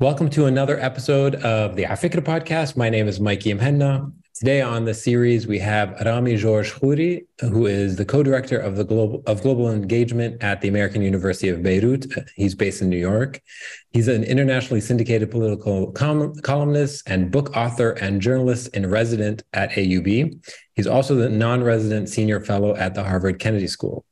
Welcome to another episode of the Afikra podcast. My name is Mikey Muhanna. Today on the series, we have Rami George Khouri, who is the co-director of the global of global engagement at the American University of Beirut. He's based in New York. He's an internationally syndicated political com- columnist and book author and journalist in resident at AUB. He's also the non-resident senior fellow at the Harvard Kennedy School.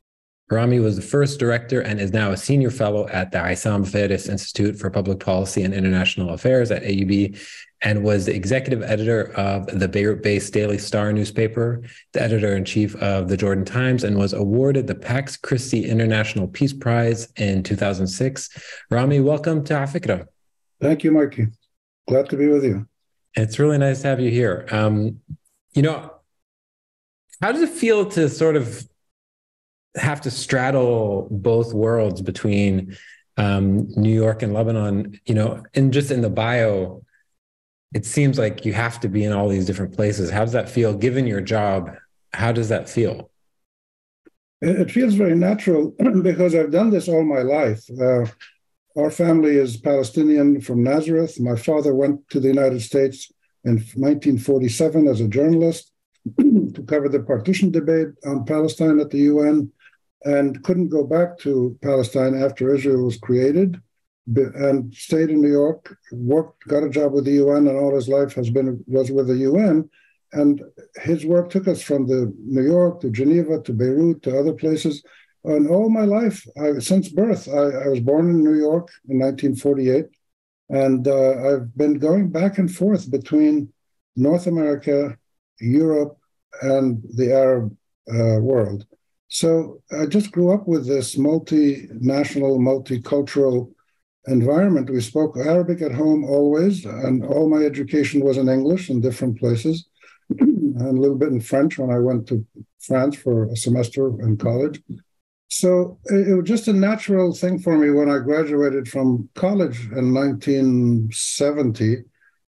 Rami was the first director and is now a senior fellow at the Issam Fares Institute for Public Policy and International Affairs at AUB and was the executive editor of the Beirut based Daily Star newspaper, the editor in chief of the Jordan Times, and was awarded the Pax Christi International Peace Prize in 2006. Rami, welcome to Afikra. Thank you, Mikey. Glad to be with you. It's really nice to have you here. Um, you know, how does it feel to sort of have to straddle both worlds between um, New York and Lebanon, you know, and just in the bio, it seems like you have to be in all these different places. How does that feel given your job? How does that feel? It feels very natural because I've done this all my life. Uh, our family is Palestinian from Nazareth. My father went to the United States in 1947 as a journalist to cover the partition debate on Palestine at the UN and couldn't go back to Palestine after Israel was created and stayed in New York, worked, got a job with the UN, and all his life has been was with the UN. And his work took us from the New York to Geneva to Beirut to other places. And all my life, I, since birth, I, I, was born in New York in 1948, and uh, I've been going back and forth between North America, Europe, and the Arab uh, world. So I just grew up with this multinational, multicultural environment. We spoke Arabic at home always, and all my education was in English in different places, and a little bit in French when I went to France for a semester in college. So it, was just a natural thing for me when I graduated from college in 1970,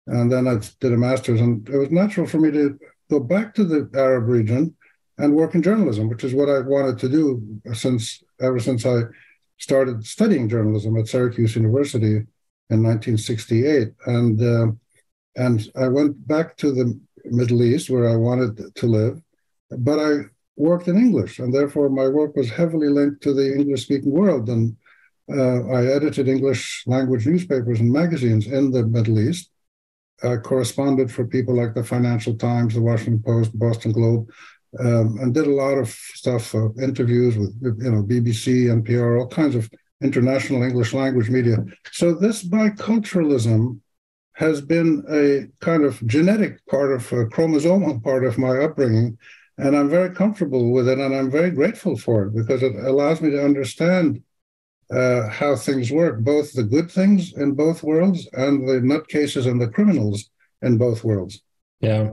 and then I did a master's, and it was natural for me to go back to the Arab region and work in journalism, which is what I've wanted to do since ever since I started studying journalism at Syracuse University in 1968. And uh, and I went back to the Middle East where I wanted to live, but I worked in English, and therefore my work was heavily linked to the English-speaking world. And uh, I edited English language newspapers and magazines in the Middle East. I corresponded for people like the Financial Times, the Washington Post, Boston Globe, um, and did a lot of stuff, uh, interviews with you know BBC, NPR, all kinds of international English language media. So this biculturalism has been a kind of genetic part of a chromosomal part of my upbringing, and I'm very comfortable with it, and I'm very grateful for it because it allows me to understand uh, how things work, both the good things in both worlds and the nutcases and the criminals in both worlds. Yeah.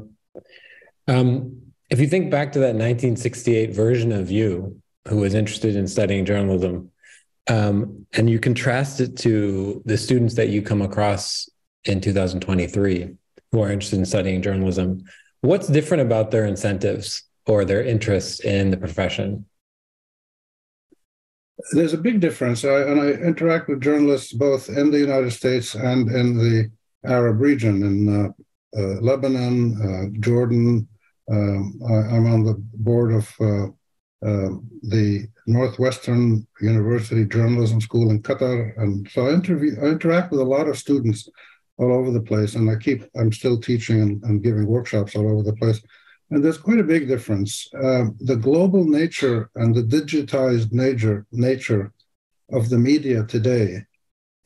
Um, if you think back to that 1968 version of you who was interested in studying journalism, um, and you contrast it to the students that you come across in 2023 who are interested in studying journalism, what's different about their incentives or their interests in the profession? There's a big difference, I, and I interact with journalists both in the United States and in the Arab region, in uh, uh, Lebanon, uh, Jordan, um, I, am on the board of uh, uh, the Northwestern University Journalism School in Qatar, and so I interview, I interact with a lot of students all over the place, and I keep, I'm still teaching and, and giving workshops all over the place. And there's quite a big difference. Uh, the global nature and the digitized nature nature of the media today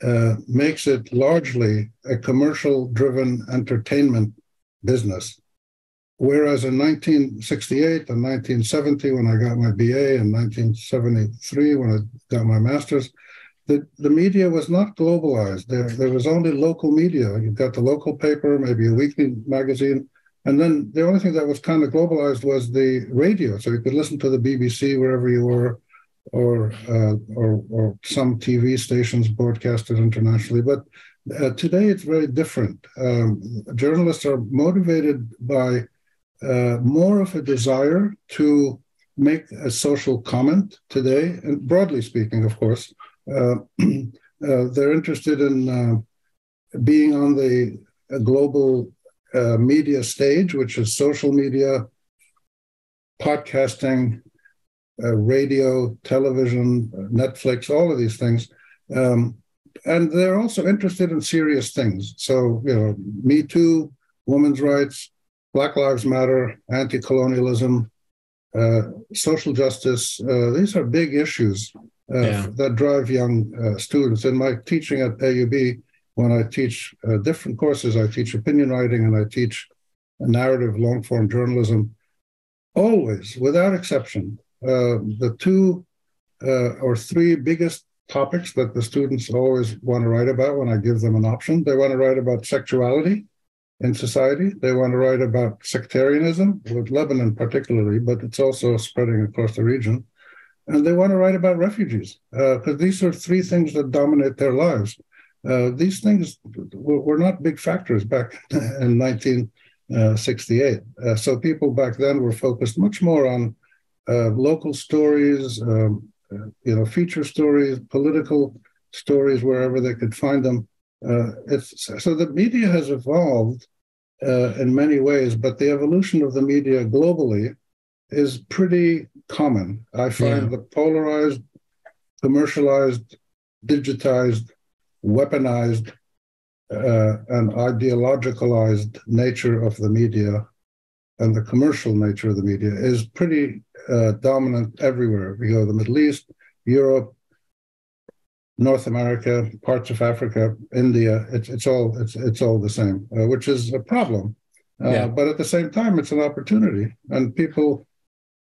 uh, makes it largely a commercial-driven entertainment business. Whereas in 1968 and 1970, when I got my BA, and 1973, when I got my master's, the, the media was not globalized. There, there was only local media. You got the local paper, maybe a weekly magazine. And then the only thing that was kind of globalized was the radio. So you could listen to the BBC wherever you were, or, uh, or, or some TV stations broadcasted internationally. But uh, today it's very different. Um, journalists are motivated by uh, more of a desire to make a social comment today, and broadly speaking, of course, uh, uh, they're interested in uh, being on the global media stage, which is social media, podcasting, radio, television, Netflix, all of these things. Um, and they're also interested in serious things. So, you know, Me Too, women's rights, Black Lives Matter, anti colonialism, uh, social justice. Uh, these are big issues uh, yeah. that drive young uh, students. In my teaching at AUB, when I teach uh, different courses, I teach opinion writing and I teach narrative long form journalism. Always, without exception, the two or three biggest topics that the students always want to write about when I give them an option. They want to write about sexuality in society. They want to write about sectarianism, with Lebanon particularly, but it's also spreading across the region. And they want to write about refugees, because uh, these are three things that dominate their lives. Uh, these things were, were, not big factors back in 1968. Uh, so people back then were focused much more on uh, local stories, um, uh, you know, feature stories, political stories, wherever they could find them. Uh, it's, so the media has evolved uh, in many ways, but the evolution of the media globally is pretty common. I find yeah. the polarized, commercialized, digitized, weaponized, uh, and ideologicalized nature of the media and the commercial nature of the media is pretty uh, dominant everywhere. We go to the Middle East, Europe, North America, parts of Africa, India. It's it's all it's it's all the same, uh, which is a problem. Uh, yeah. But at the same time, it's an opportunity, and people,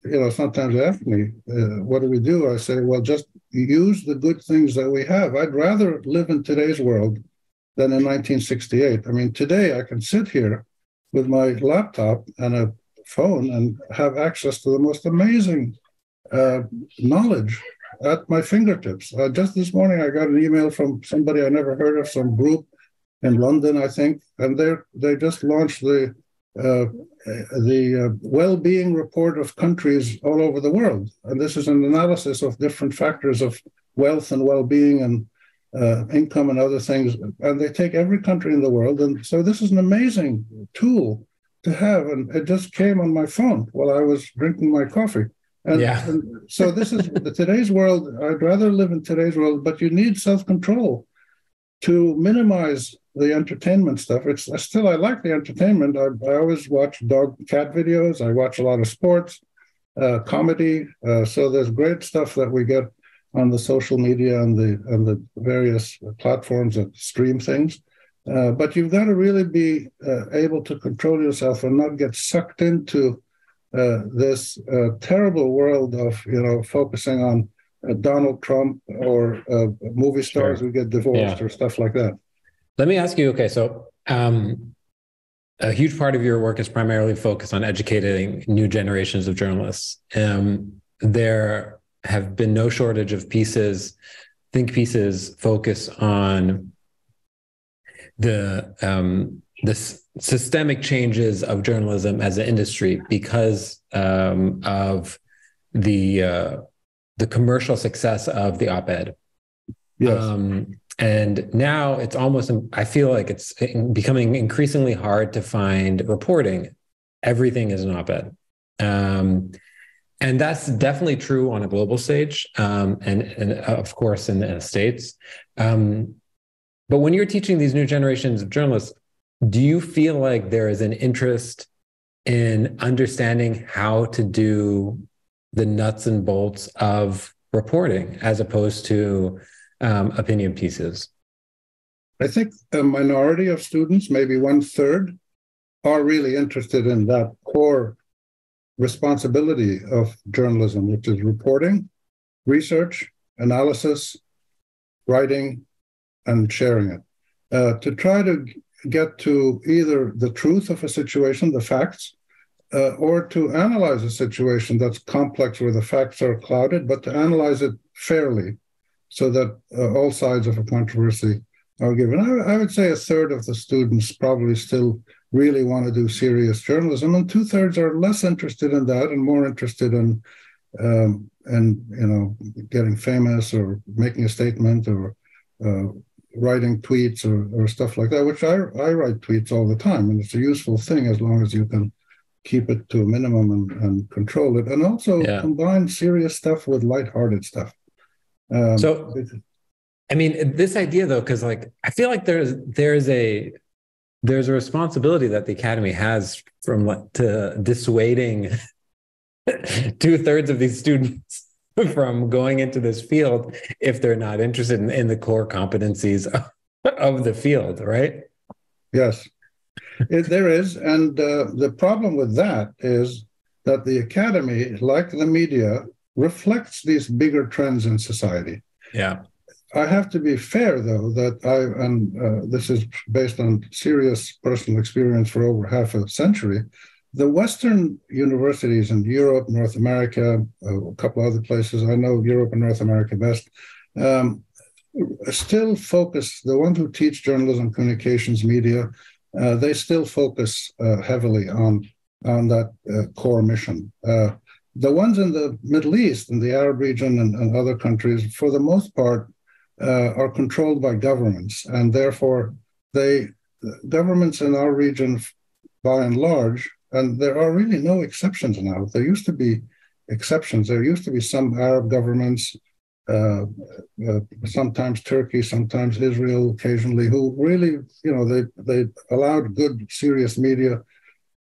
you know, sometimes ask me, uh, "What do we do?" I say, "Well, just use the good things that we have." I'd rather live in today's world than in 1968. I mean, today I can sit here with my laptop and a phone and have access to the most amazing uh, knowledge at my fingertips. Uh, just this morning, I got an email from somebody I never heard of, some group in London, I think, and they they just launched the uh, the uh, well-being report of countries all over the world, and this is an analysis of different factors of wealth and well-being and uh, income and other things, and they take every country in the world. And so this is an amazing tool to have, and it just came on my phone while I was drinking my coffee. And, yeah. and so this is today's world. I'd rather live in today's world, but you need self-control to minimize the entertainment stuff. It's still I like the entertainment. I, I always watch dog cat videos. I watch a lot of sports, uh, comedy. Uh, so there's great stuff that we get on the social media and the and the various platforms that stream things. Uh, but you've got to really be uh, able to control yourself and not get sucked into uh, this uh, terrible world of you know focusing on uh, Donald Trump or uh, movie stars sure. who get divorced yeah. or stuff like that. Let me ask you. Okay, so um, a huge part of your work is primarily focused on educating new generations of journalists. Um, there have been no shortage of pieces, think pieces focus on the um, the systemic changes of journalism as an industry because um, of the uh, the commercial success of the op-ed. Yes. Um, and now it's almost I feel like it's becoming increasingly hard to find reporting. Everything is an op-ed. Um, and that's definitely true on a global stage, um, and, and of course in the states. Um, but when you're teaching these new generations of journalists, do you feel like there is an interest in understanding how to do the nuts and bolts of reporting as opposed to um, opinion pieces? I think a minority of students, maybe one third, are really interested in that core responsibility of journalism, which is reporting, research, analysis, writing, and sharing it. Uh, to try to get to either the truth of a situation, the facts, uh, or to analyze a situation that's complex where the facts are clouded, but to analyze it fairly so that uh, all sides of a controversy are given. I, I, would say a third of the students probably still really want to do serious journalism, and two thirds are less interested in that and more interested in, um, in you know, getting famous or making a statement or uh, writing tweets or, or stuff like that, which I, I write tweets all the time, and it's a useful thing as long as you can keep it to a minimum and, and control it, and also yeah. combine serious stuff with lighthearted stuff. Um, so, I mean, this idea though, because like I feel like there's there's a there's a responsibility that the academy has from what to dissuading two thirds of these students from going into this field if they're not interested in, in the core competencies of, of the field, right? Yes, it, there is. And uh, the problem with that is that the academy, like the media, reflects these bigger trends in society. Yeah. I have to be fair, though, that I, and uh, this is based on serious personal experience for over half a century, the Western universities in Europe, North America, a couple other places, I know Europe and North America best, um, still focus, the ones who teach journalism, communications, media, uh, they still focus uh, heavily on, on that uh, core mission. Uh, the ones in the Middle East, in the Arab region and, and other countries, for the most part, uh, are controlled by governments, and therefore they governments in our region, by and large, and there are really no exceptions now. There used to be exceptions. There used to be some Arab governments, uh, uh, sometimes Turkey, sometimes Israel, occasionally, who really, you know, they they allowed good, serious media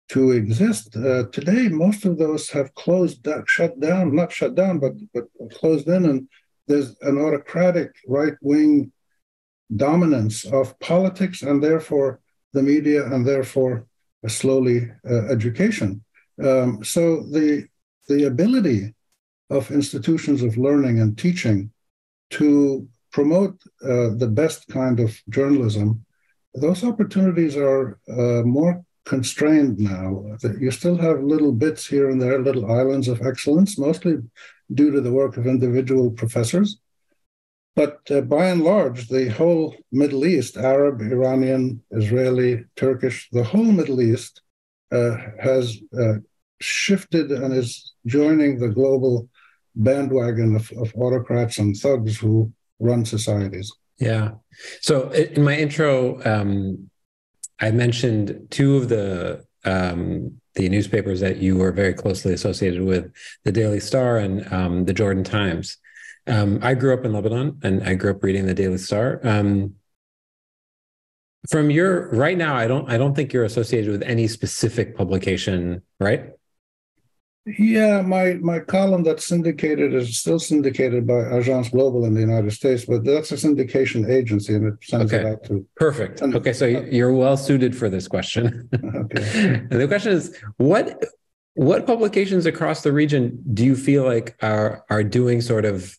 to exist. Uh, today, most of those have closed, down, shut down, not shut down, but but closed in, and there's an autocratic right wing dominance of politics, and therefore the media, and therefore slowly uh, education. Um, so the the ability of institutions of learning and teaching to promote uh, the best kind of journalism, those opportunities are uh, more constrained now. You still have little bits here and there, little islands of excellence, mostly due to the work of individual professors. But uh, by and large, the whole Middle East, Arab, Iranian, Israeli, Turkish, the whole Middle East uh, has uh, shifted and is joining the global bandwagon of, of autocrats and thugs who run societies. Yeah. So in my intro, um, I mentioned two of the um, the newspapers that you were very closely associated with, the Daily Star and um, the Jordan Times. Um, I grew up in Lebanon and I grew up reading the Daily Star. Um, from your right now, I don't I don't think you're associated with any specific publication, right? Yeah, my my column that's syndicated is still syndicated by Agence Global in the United States, but that's a syndication agency, and it sends okay. it out to. Perfect. Okay, so you're well suited for this question. okay. and the question is, what what publications across the region do you feel like are are doing sort of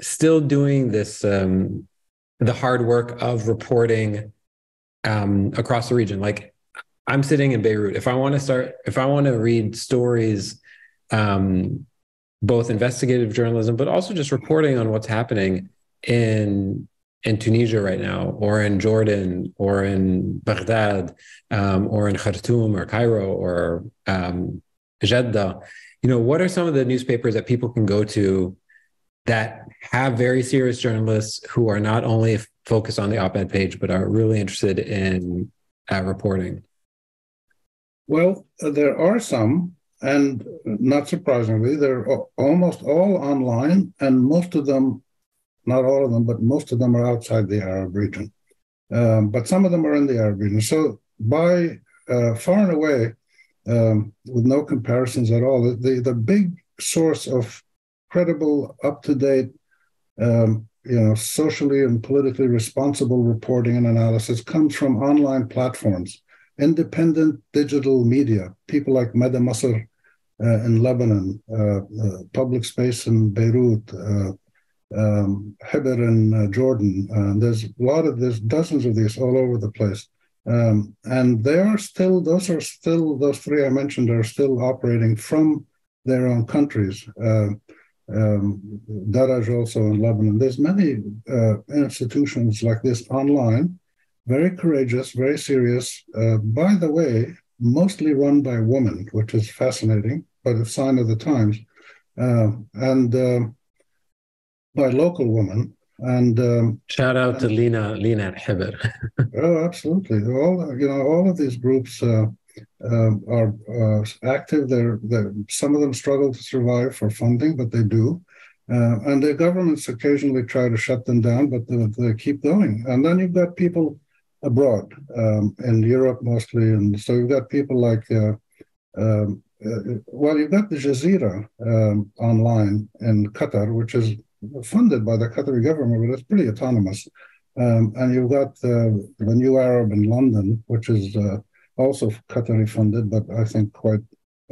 still doing this um, the hard work of reporting um, across the region. Like I'm sitting in Beirut. If I want to start, if I want to read stories, um, both investigative journalism, but also just reporting on what's happening in in Tunisia right now, or in Jordan, or in Baghdad, um, or in Khartoum, or Cairo, or um, Jeddah. You know, what are some of the newspapers that people can go to that have very serious journalists who are not only focused on the op-ed page but are really interested in uh, reporting. Well there are some and not surprisingly they're almost all online and most of them not all of them but most of them are outside the arab region. Um, but some of them are in the arab region. So by uh, far and away um, with no comparisons at all the, the big source of credible, up to date, um, you know, socially and politically responsible reporting and analysis comes from online platforms, independent digital media, people like Mada Masr uh, in Lebanon, uh, uh, Public Space in Beirut, uh, um, Hibr in uh, Jordan. Uh, there's a lot of, there's dozens of these all over the place. Um, and they are still, those are still, those three I mentioned are still operating from their own countries. Uh, um, Daraj also in Lebanon. There's many uh, institutions like this online, very courageous, very serious. Uh, by the way, mostly run by women, which is fascinating, but a sign of the times, uh, and uh, by local women. And um, shout out to Lina Lina Hibber. oh, absolutely! All you know, all of these groups uh, are uh, active. They're, they're, some of them struggle to survive for funding, but they do. Uh, and the governments occasionally try to shut them down, but they, they keep going. And then you've got people abroad um, in Europe mostly, and so you've got people like uh, um, uh, well, you've got the Jazeera um, online in Qatar, which is funded by the Qatari government, but it's pretty autonomous. Um, and you've got the, the New Arab in London, which is uh, also Qatari funded, but I think quite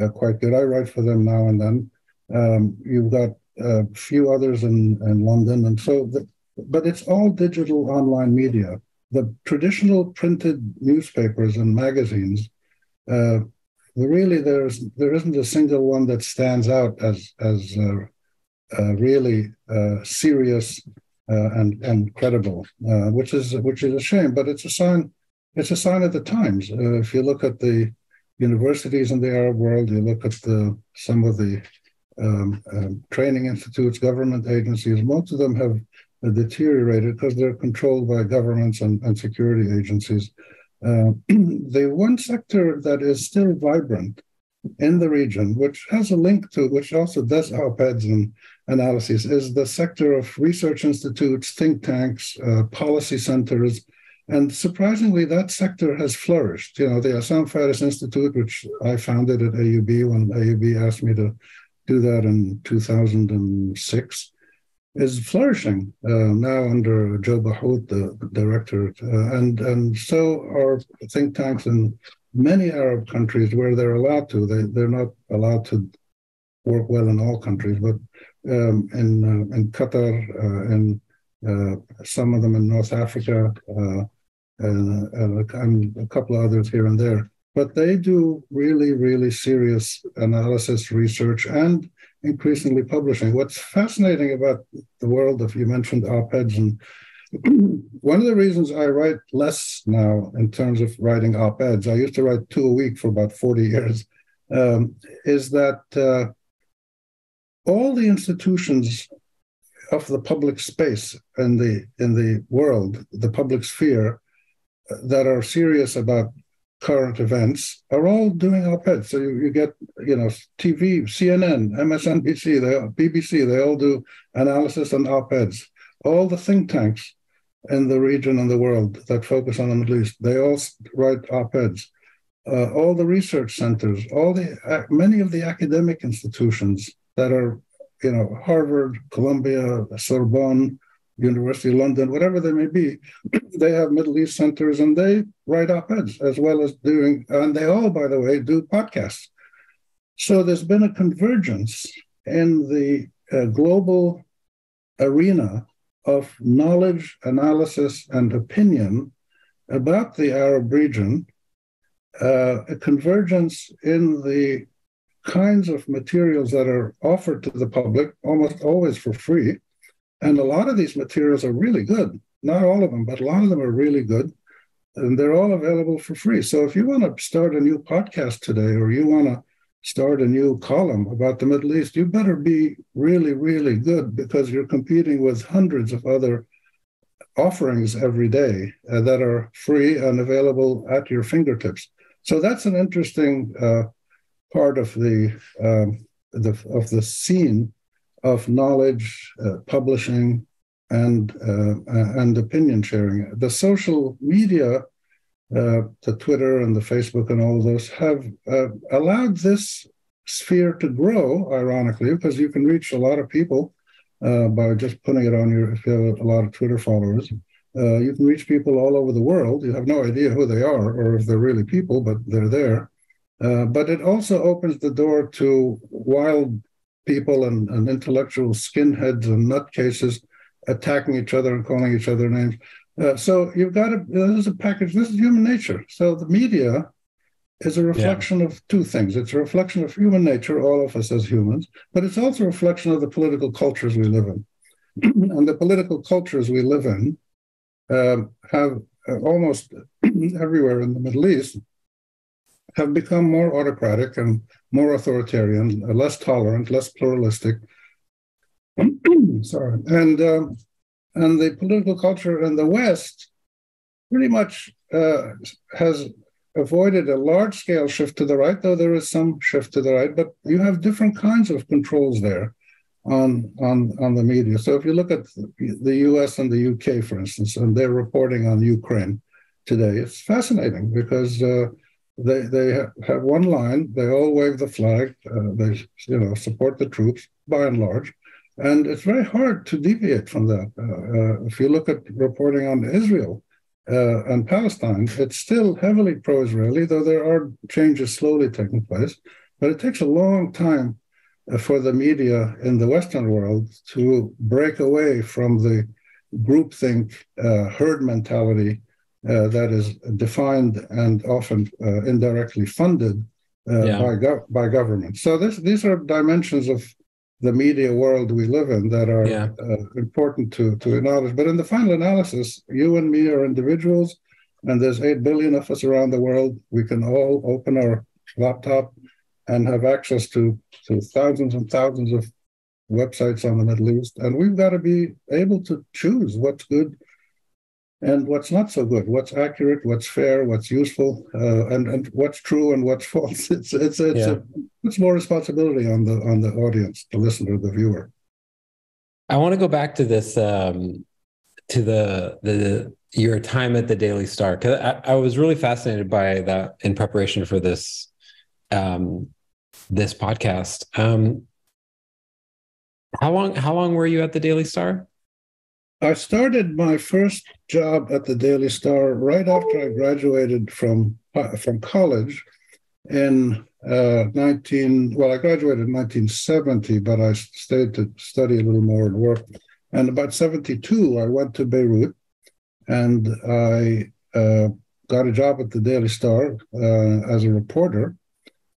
uh, quite good. I write for them now and then. Um, you've got a few others in, in London, and so the, but it's all digital online media. The traditional printed newspapers and magazines uh, really there's there isn't a single one that stands out as as uh, uh, really uh, serious uh, and and credible, uh, which is which is a shame. But it's a sign it's a sign of the times. Uh, if you look at the universities in the Arab world, you look at the some of the um, um, training institutes, government agencies. Most of them have deteriorated because they're controlled by governments and, and security agencies. Uh, the one sector that is still vibrant in the region, which has a link to, which also does op-eds and analyses, is the sector of research institutes, think tanks, uh, policy centers, and surprisingly, that sector has flourished. You know, the Issam Fares Institute, which I founded at AUB when AUB asked me to do that in 2006, is flourishing uh, now under Joe Bahout, the, director, uh, and and so are think tanks in many Arab countries where they're allowed to. They they're not allowed to work well in all countries, but um, in uh, in Qatar, uh, in some of them in North Africa, uh, and, and a couple of others here and there. But they do really, really serious analysis, research, and increasingly publishing. What's fascinating about the world of you mentioned op-eds and one of the reasons I write less now in terms of writing op-eds, I used to write two a week for about 40 years, um, is that uh, all the institutions of the public space in the in the world, the public sphere, uh, that are serious about current events are all doing op-eds. So you, you get, you know, TV, CNN, MSNBC, they, BBC, they all do analysis and op-eds. All the think tanks in the region and the world that focus on the Middle East, they all write op-eds. Uh, all the research centers, all the uh, many of the academic institutions that are, you know, Harvard, Columbia, Sorbonne, University of London, whatever they may be, they have Middle East centers and they write op-eds as well as doing, and they all, by the way, do podcasts. So there's been a convergence in the uh, global arena of knowledge, analysis, and opinion about the Arab region, uh, a convergence in the kinds of materials that are offered to the public, almost always for free, and a lot of these materials are really good. Not all of them, but a lot of them are really good. And they're all available for free. So if you want to start a new podcast today or you want to start a new column about the Middle East, you better be really, really good because you're competing with hundreds of other offerings every day uh, that are free and available at your fingertips. So that's an interesting uh, part of the, um, the of the scene of knowledge, uh, publishing, and uh, and opinion sharing. The social media, uh, the Twitter and the Facebook and all those, have uh, allowed this sphere to grow. Ironically, because you can reach a lot of people uh, by just putting it on your. If you have a lot of Twitter followers. Uh, you can reach people all over the world. You have no idea who they are or if they're really people, but they're there. But it also opens the door to wild people and, and intellectual skinheads and nutcases attacking each other and calling each other names. Uh, so you've got to, this is a package, this is human nature. So the media is a reflection yeah. of two things. It's a reflection of human nature, all of us as humans, but it's also a reflection of the political cultures we live in. and the political cultures we live in um, have uh, almost everywhere in the Middle East have become more autocratic and more authoritarian, less tolerant, less pluralistic. Sorry, and um, and the political culture in the West pretty much uh, has avoided a large scale shift to the right, though there is some shift to the right, but you have different kinds of controls there on, on, on the media. So if you look at the US and the UK, for instance, and they're reporting on Ukraine today, it's fascinating because uh, they, they have one line, they all wave the flag, uh, they you know support the troops by and large. And it's very hard to deviate from that. Uh, uh if you look at reporting on Israel, uh, and Palestine, it's still heavily pro Israeli, though there are changes slowly taking place. But it takes a long time uh, for the media in the Western world to break away from the groupthink uh, herd mentality that is defined and often uh, indirectly funded uh, yeah. by, go- by government. So this, these are dimensions of the media world we live in that are yeah. uh, important to, to acknowledge. But in the final analysis, you and me are individuals, and there's 8 billion of us around the world. We can all open our laptop and have access to, to thousands and thousands of websites on the Middle East. And we've got to be able to choose what's good and what's not so good, what's accurate, what's fair, what's useful, uh, and and what's true and what's false. It's it's it's yeah. a, it's more responsibility on the on the audience, the listener, the viewer. I want to go back to this um, to the the your time at the Daily Star because I, I, was really fascinated by that in preparation for this um, this podcast. Um, how long how long were you at the Daily Star? I started my first job at the Daily Star right after I graduated from from college in uh, 19. Well, I graduated in 1970, but I stayed to study a little more and work. And about 72, I went to Beirut, and I uh, got a job at the Daily Star uh, as a reporter.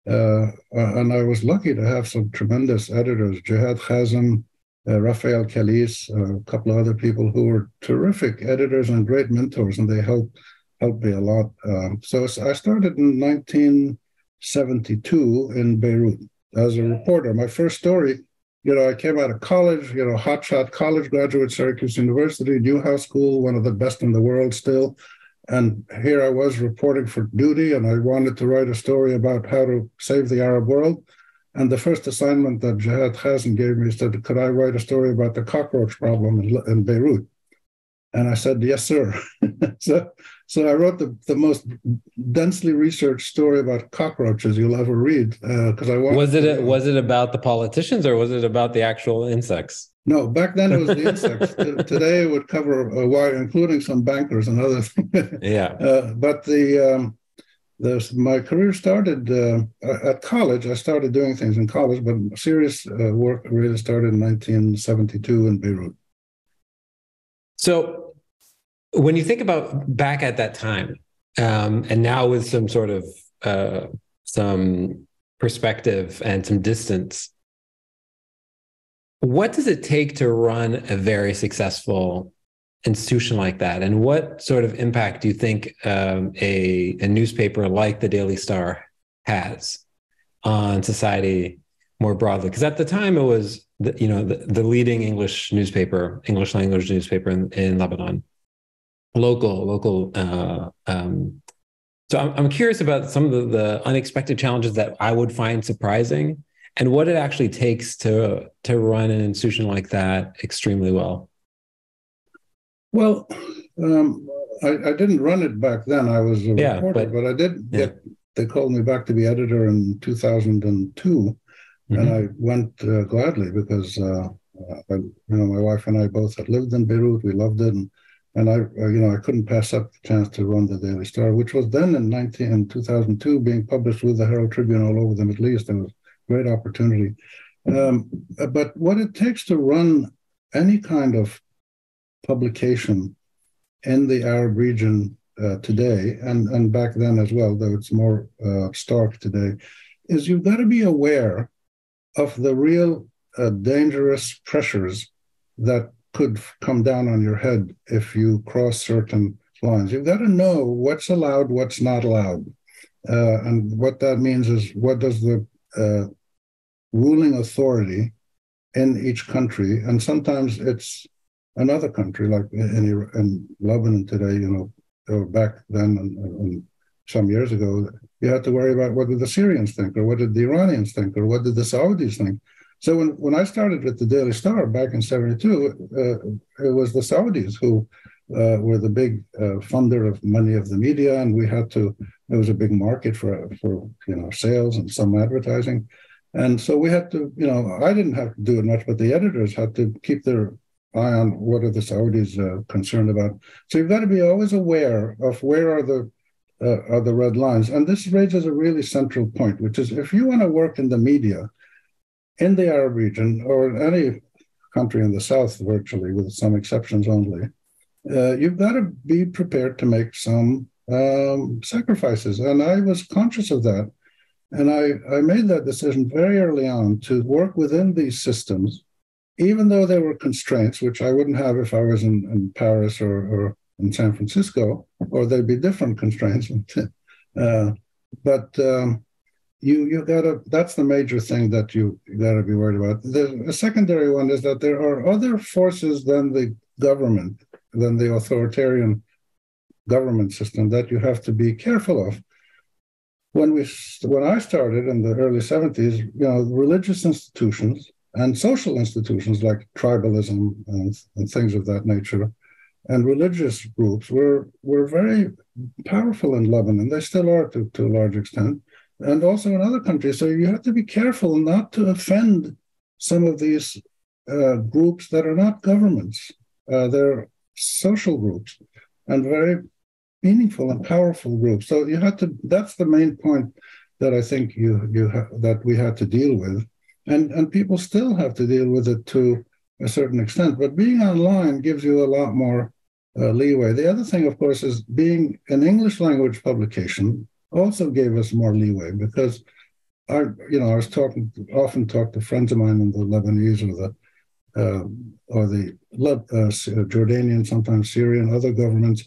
Uh, and I was lucky to have some tremendous editors, Jihad Khazen, uh, Rafael Kalis, uh, a couple of other people who were terrific editors and great mentors, and they helped helped me a lot. Um, so I started in 1972 in Beirut as a reporter. My first story, you know, I came out of college, you know, hotshot college graduate, Syracuse University, Newhouse School, one of the best in the world still. And here I was reporting for duty, and I wanted to write a story about how to save the Arab world. And the first assignment that Jihad Khazen gave me said, Could I write a story about the cockroach problem in, in Beirut? And I said, Yes, sir. so, so I wrote the, the most densely researched story about cockroaches you'll ever read because uh, I wanted. Was it a, was it about the politicians or was it about the actual insects? No, back then it was the insects. Today it would cover a wide, including some bankers and other things. yeah. Uh, but the um, my career started uh, at college. I started doing things in college, but serious uh, work really started in 1972 in Beirut. So, when you think about back at that time, um, and now with some sort of uh, some perspective and some distance, what does it take to run a very successful institution like that? And what sort of impact do you think um, a, a newspaper like the Daily Star has on society more broadly? Because at the time, it was the, you know the, the leading English newspaper, English language newspaper in, in Lebanon, local, local. Uh, um, so I'm, I'm curious about some of the, the unexpected challenges that I would find surprising, and what it actually takes to to run an institution like that extremely well. Well, um, I, I, didn't run it back then. I was a yeah, reporter, but, but I did yeah. get. They called me back to be editor in 2002, mm-hmm. and I went uh, gladly because uh, I, you know my wife and I both had lived in Beirut. We loved it, and and I uh, you know I couldn't pass up the chance to run the Daily Star, which was then in 19 in 2002 being published with the Herald Tribune all over the Middle East. It was a great opportunity. Um, but what it takes to run any kind of publication in the Arab region uh, today, and, and back then as well, though it's more uh, stark today, is you've got to be aware of the real uh, dangerous pressures that could come down on your head if you cross certain lines. You've got to know what's allowed, what's not allowed. Uh, and what that means is what does the uh, ruling authority in each country, and sometimes it's another country like in, in Lebanon today, you know, or back then and, and some years ago, you had to worry about what did the Syrians think, or what did the Iranians think, or what did the Saudis think. So when, when I started with the Daily Star back in '72, uh, it was the Saudis who uh, were the big uh, funder of money of the media, and we had to. There was a big market for for you know sales and some advertising, and so we had to. You know, I didn't have to do it much, but the editors had to keep their eye on what are the Saudis uh, concerned about. So you've got to be always aware of where are the uh, are the red lines, and this raises a really central point, which is if you want to work in the media in the Arab region or any country in the South, virtually, with some exceptions only uh, you've got to be prepared to make some um, sacrifices. And I was conscious of that. And I, I made that decision very early on to work within these systems, even though there were constraints, which I wouldn't have if I was in, in Paris or, or in San Francisco, or there'd be different constraints. uh, but um, you you gotta that's the major thing that you gotta be worried about. The, secondary one is that there are other forces than the government than the authoritarian government system that you have to be careful of. When we when I started in the early 70s, you know, religious institutions and social institutions like tribalism and, and things of that nature and religious groups were were very powerful in Lebanon. They still are to, to a large extent, and also in other countries. So you have to be careful not to offend some of these uh, groups that are not governments. Uh, they're social groups and very meaningful and powerful groups. So you had to. That's the main point that I think you you ha- that we had to deal with, and and people still have to deal with it to a certain extent. But being online gives you a lot more uh, leeway. The other thing, of course, is being an English language publication also gave us more leeway because I, you know, I was talking often talk to friends of mine in the Lebanese or the uh, or the uh, Jordanian, sometimes Syrian, other governments.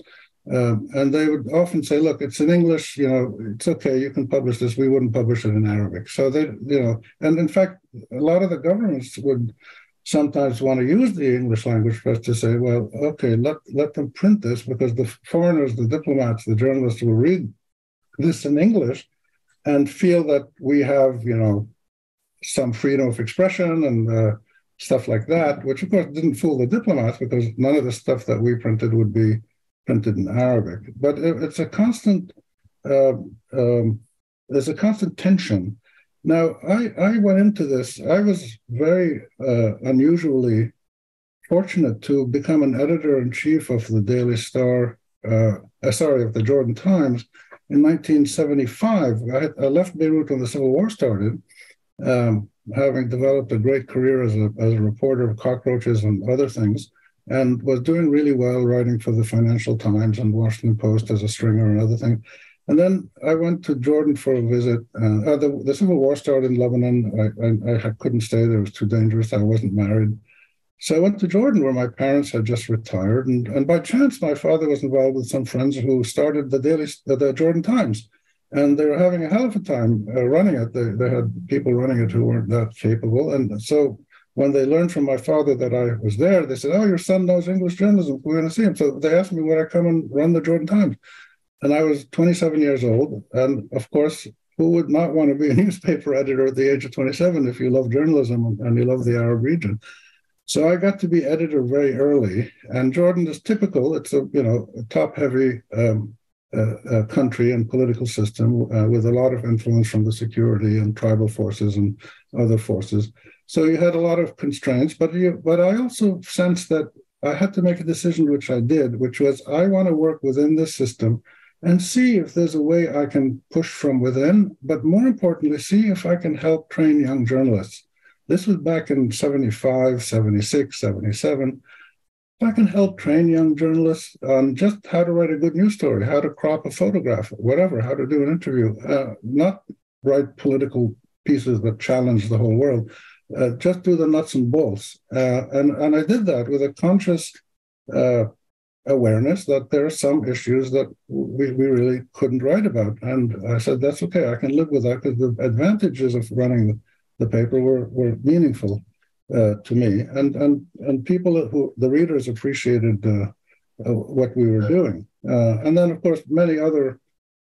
Um, and they would often say, look, it's in English, you know, it's okay, you can publish this. We wouldn't publish it in Arabic. So they, you know, and in fact, a lot of the governments would sometimes want to use the English language us to say, well, okay, let, let them print this because the foreigners, the diplomats, the journalists will read this in English and feel that we have, you know, some freedom of expression and uh, stuff like that, which of course didn't fool the diplomats because none of the stuff that we printed would be printed in Arabic. But it, it's a constant, uh, um, there's a constant tension. Now, I, I went into this, I was very uh, unusually fortunate to become an editor in chief of the Daily Star, uh, uh sorry, of the Jordan Times in 1975. I, I left Beirut when the Civil War started. Um, having developed a great career as a, as a reporter of cockroaches and other things, and was doing really well writing for the Financial Times and Washington Post as a stringer and other things. And then I went to Jordan for a visit. Uh, uh, the, the, Civil War started in Lebanon. I, I, I, couldn't stay there; it was too dangerous. I wasn't married, so I went to Jordan, where my parents had just retired. And, and by chance, my father was involved with some friends who started the Daily, the Jordan Times and they were having a hell of a time uh, running it. They, they had people running it who weren't that capable. And so when they learned from my father that I was there, they said, Oh, your son knows English journalism. We're going to see him. So they asked me would I come and run the Jordan Times. And I was 27 years old. And of course, who would not want to be a newspaper editor at the age of 27 if you love journalism and you love the Arab region? So I got to be editor very early. And Jordan is typical. It's a you know top heavy um, uh, country and political system uh, with a lot of influence from the security and tribal forces and other forces. So you had a lot of constraints, but you, but I also sensed that I had to make a decision, which I did, which was I want to work within this system and see if there's a way I can push from within, but more importantly, see if I can help train young journalists. This was back in 75, 76, 77. I can help train young journalists on just how to write a good news story, how to crop a photograph, whatever, how to do an interview, uh, not write political pieces that challenge the whole world. Uh, just do the nuts and bolts. Uh, and, and I did that with a conscious uh, awareness that there are some issues that we, we really couldn't write about. And I said, that's okay, I can live with that because the advantages of running the, the paper were, were meaningful. uh, to me, and and and people who the readers appreciated uh, uh, what we were doing, and then of course many other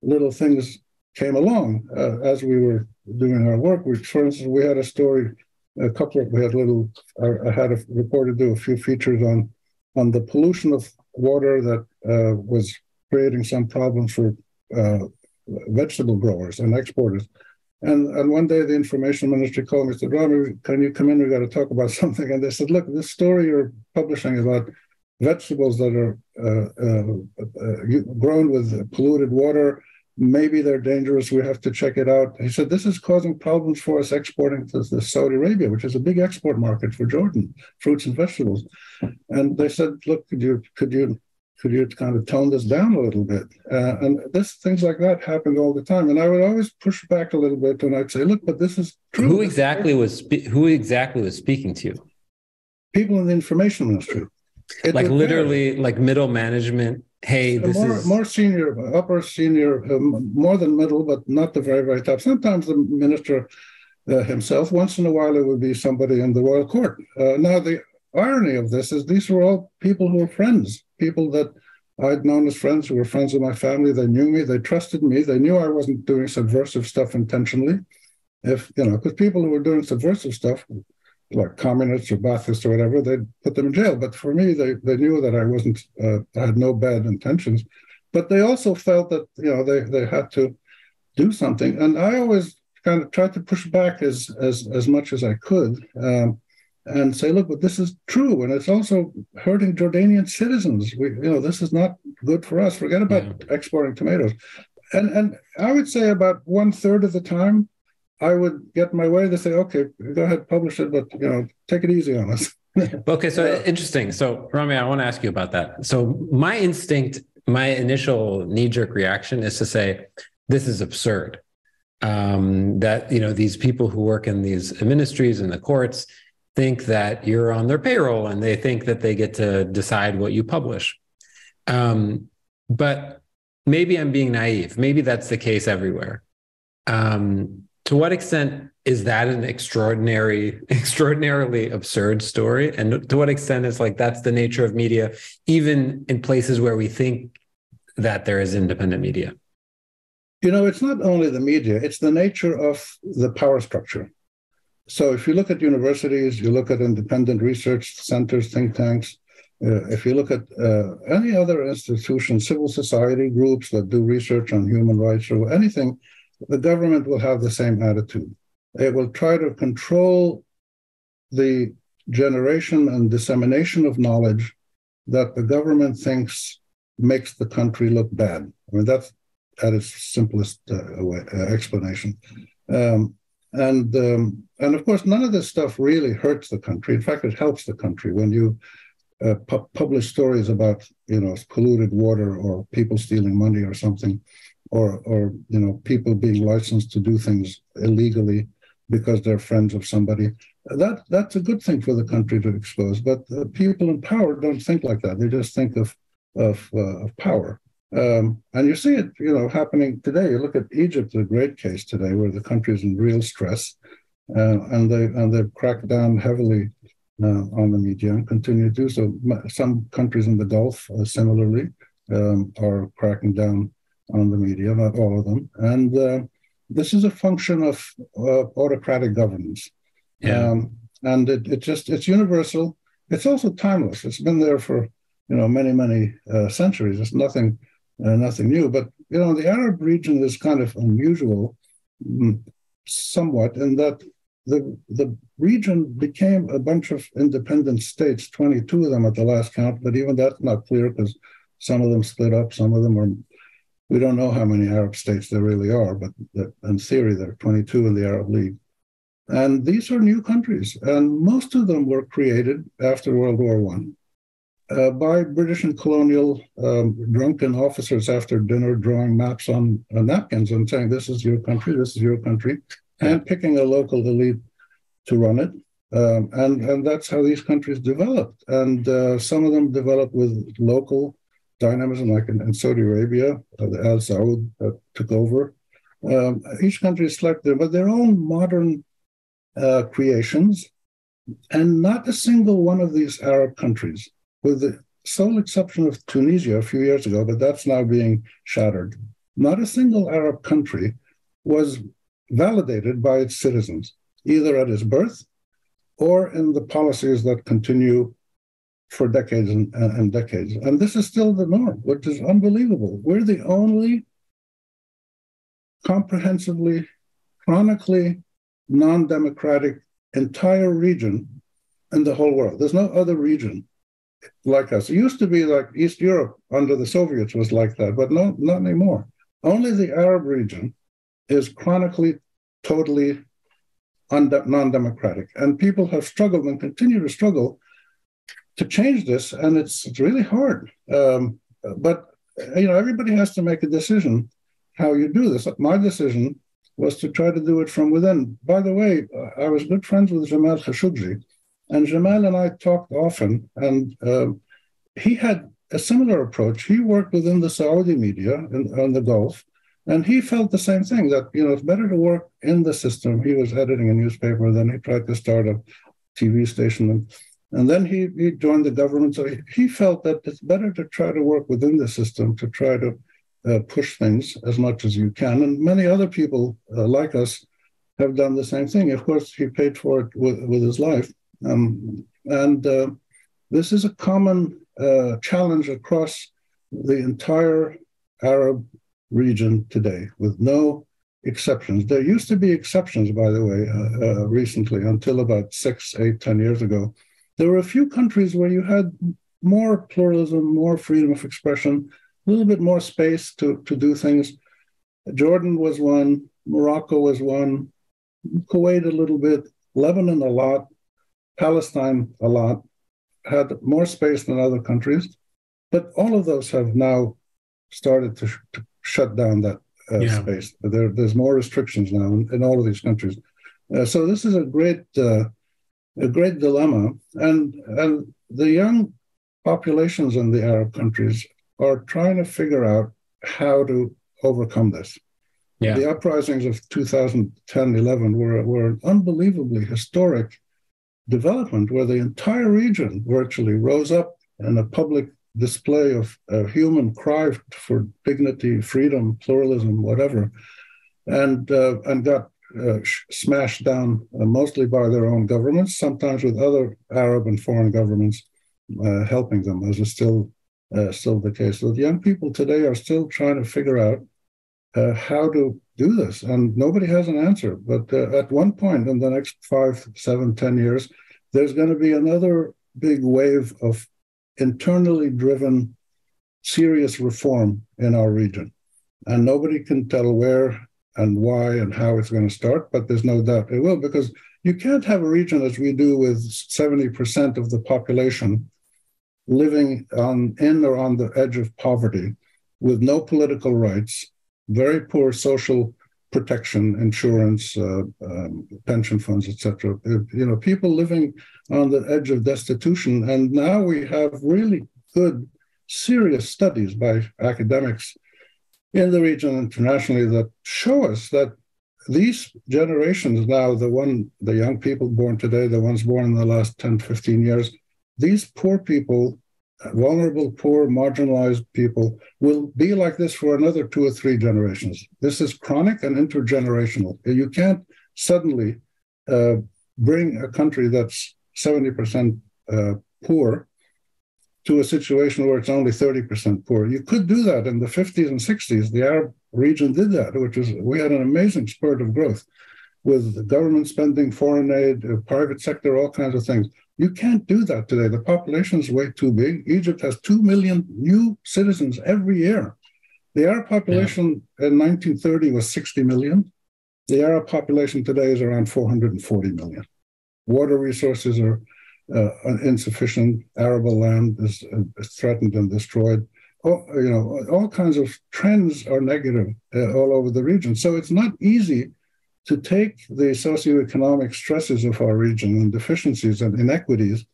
little things came along as we were doing our work. We, for instance, we had a story, a couple of we had a little. I, had a reporter do a few features on on the pollution of water that was creating some problems for vegetable growers and exporters. And, and one day the information ministry called me and said, Rami, can you come in? We got to talk about something. And they said, look, this story you're publishing about vegetables that are uh, uh, uh, grown with polluted water, maybe they're dangerous. We have to check it out. He said, this is causing problems for us exporting to, Saudi Arabia, which is a big export market for Jordan, fruits and vegetables. And they said, look, could you, could you could you kind of tone this down a little bit? Uh, and this things like that happened all the time. And I would always push back a little bit, and I'd say, "Look, but this is true." Who exactly was spe- who exactly was speaking to you? People in the information ministry. It like literally, like middle management. Hey, this more, is more senior, upper senior, um, more than middle, but not the very, very top. Sometimes the minister uh, himself. Once in a while, it would be somebody in the royal court. Uh, now, the irony of this is these were all people who were friends, people that I'd known as friends who were friends of my family. They knew me, they trusted me, they knew I wasn't doing subversive stuff intentionally. If, you know, because people who were doing subversive stuff, like communists or Baathists or whatever, they'd put them in jail. But for me, they, they knew that I wasn't, uh, I had no bad intentions. But they also felt that, you know, they, they had to do something. And I always kind of tried to push back as, as, as much as I could. Um, and say, look, but this is true, and it's also hurting Jordanian citizens. We, you know, this is not good for us. Forget about yeah. exporting tomatoes. And and I would say about one third of the time, I would get my way. They say, okay, go ahead, publish it, but you know, take it easy on us. okay, so interesting. So Rami, I want to ask you about that. So my instinct, my initial knee jerk reaction is to say, this is absurd. Um, that you know these people who work in these ministries and the courts think that you're on their payroll and they think that they get to decide what you publish. Um, but maybe I'm being naive. Maybe that's the case everywhere. Um, to what extent is that an extraordinary, extraordinarily absurd story? And to what extent is like that's the nature of media, even in places where we think that there is independent media? You know, it's not only the media, it's the nature of the power structure. So if you look at universities, you look at independent research centers, think tanks, uh, if you look at uh, any other institution, civil society groups that do research on human rights or anything, the government will have the same attitude. It will try to control the generation and dissemination of knowledge that the government thinks makes the country look bad. I mean, that's at its simplest uh, way, uh, explanation. Um, and um, and of course, none of this stuff really hurts the country. In fact, it helps the country when you uh, pu- publish stories about you know polluted water or people stealing money or something, or or you know people being licensed to do things illegally because they're friends of somebody. That that's a good thing for the country to expose. But people in power don't think like that. They just think of of, uh, of power. Um, and you see it, you know, happening today. You look at Egypt, the great case today, where the country is in real stress, uh, and they and they've cracked down heavily uh, on the media and continue to do so. Some countries in the Gulf, uh, similarly, um, are cracking down on the media, not all of them. And uh, this is a function of uh, autocratic governance. Yeah. Um, and it, it just it's universal. It's also timeless. It's been there for you know many many uh, centuries. It's nothing uh, nothing new. But you know, the Arab region is kind of unusual, mm, somewhat, in that the the region became a bunch of independent states, 22 of them at the last count, but even that's not clear because some of them split up, some of them are. We don't know how many Arab states there really are, but in theory, there are 22 in the Arab League. And these are new countries, and most of them were created after World War One uh, by British and colonial um, drunken officers after dinner drawing maps on uh, napkins and saying, This is your country, this is your country, and picking a local elite to run it. Um, and, and that's how these countries developed. And uh, some of them developed with local dynamism, like in, in Saudi Arabia, uh, the Al Saud took over. Um, each country is selected, but their own modern uh, creations And not a single one of these Arab countries, with the sole exception of Tunisia a few years ago, but that's now being shattered, not a single Arab country was validated by its citizens, either at its birth or in the policies that continue for decades and, uh, and, decades. And this is still the norm, which is unbelievable. We're the only comprehensively, chronically non democratic entire region in the whole world. There's no other region like us. It used to be like East Europe under the Soviets was like that, but no, not anymore. Only the Arab region is chronically, totally non democratic. And people have struggled and continue to struggle to change this, and it's, it's really hard. Um, but you know, everybody has to make a decision how you do this. My decision was to try to do it from within. By the way, I was good friends with Jamal Khashoggi, and Jamal and I talked often, and uh, he had a similar approach. He worked within the Saudi media in, in the Gulf, and he felt the same thing that you know it's better to work in the system. He was editing a newspaper, then he tried to start a TV station, and, and then he, he joined the government. So he, felt that it's better to try to work within the system to try to uh, push things as much as you can. And many other people uh, like us have done the same thing. Of course, he paid for it with, with his life. Um, and uh, this is a common uh, challenge across the entire Arab region today, with no exceptions. There used to be exceptions, by the way, uh, uh, recently, until about six, eight, ten years ago. There were a few countries where you had more pluralism, more freedom of expression, a little bit more space to, to do things. Jordan was one, Morocco was one, Kuwait a little bit, Lebanon a lot, Palestine a lot, had more space than other countries. But all of those have now started to, sh- to shut down that uh, yeah. space. There, there's more restrictions now in, in all of these countries. Uh, so this is a great, uh, a great dilemma, and and the young populations in the Arab countries are trying to figure out how to overcome this. Yeah. The uprisings of 2010 11 were, were an unbelievably historic development where the entire region virtually rose up in a public display of a human cry for dignity, freedom, pluralism, whatever, and, uh, and got uh, smashed down uh, mostly by their own governments, sometimes with other Arab and foreign governments uh, helping them, as is still uh, still the case. So the young people today are still trying to figure out uh, how to do this, and nobody has an answer. But uh, at one point in the next five, seven, ten years, there's going to be another big wave of internally driven, serious reform in our region, and nobody can tell where and why and how it's going to start. But there's no doubt it will, because you can't have a region as we do with 70% of the population living on in or on the edge of poverty with no political rights, very poor social protection, insurance, uh, um, pension funds, etc. You know, people living on the edge of destitution, and now we have really good, serious studies by academics in the region internationally that show us that these generations now, the one, the young people born today, the ones born in the last 10, 15 years, these poor people, vulnerable, poor, marginalized people, will be like this for another two or three generations. This is chronic and intergenerational. You can't suddenly uh, bring a country that's 70% uh, poor to a situation where it's only 30% poor. You could do that in the 50s and 60s. The Arab region did that, which is, we had an amazing spurt of growth with government spending, foreign aid, uh, private sector, all kinds of things. You can't do that today. The population is way too big. Egypt has 2 million new citizens every year. The Arab population yeah. in 1930 was 60 million. The Arab population today is around 440 million. Water resources are uh, insufficient. Arable land is, uh, is, threatened and destroyed. All, you know, all kinds of trends are negative uh, all over the region. So it's not easy to take the socioeconomic stresses of our region and deficiencies and inequities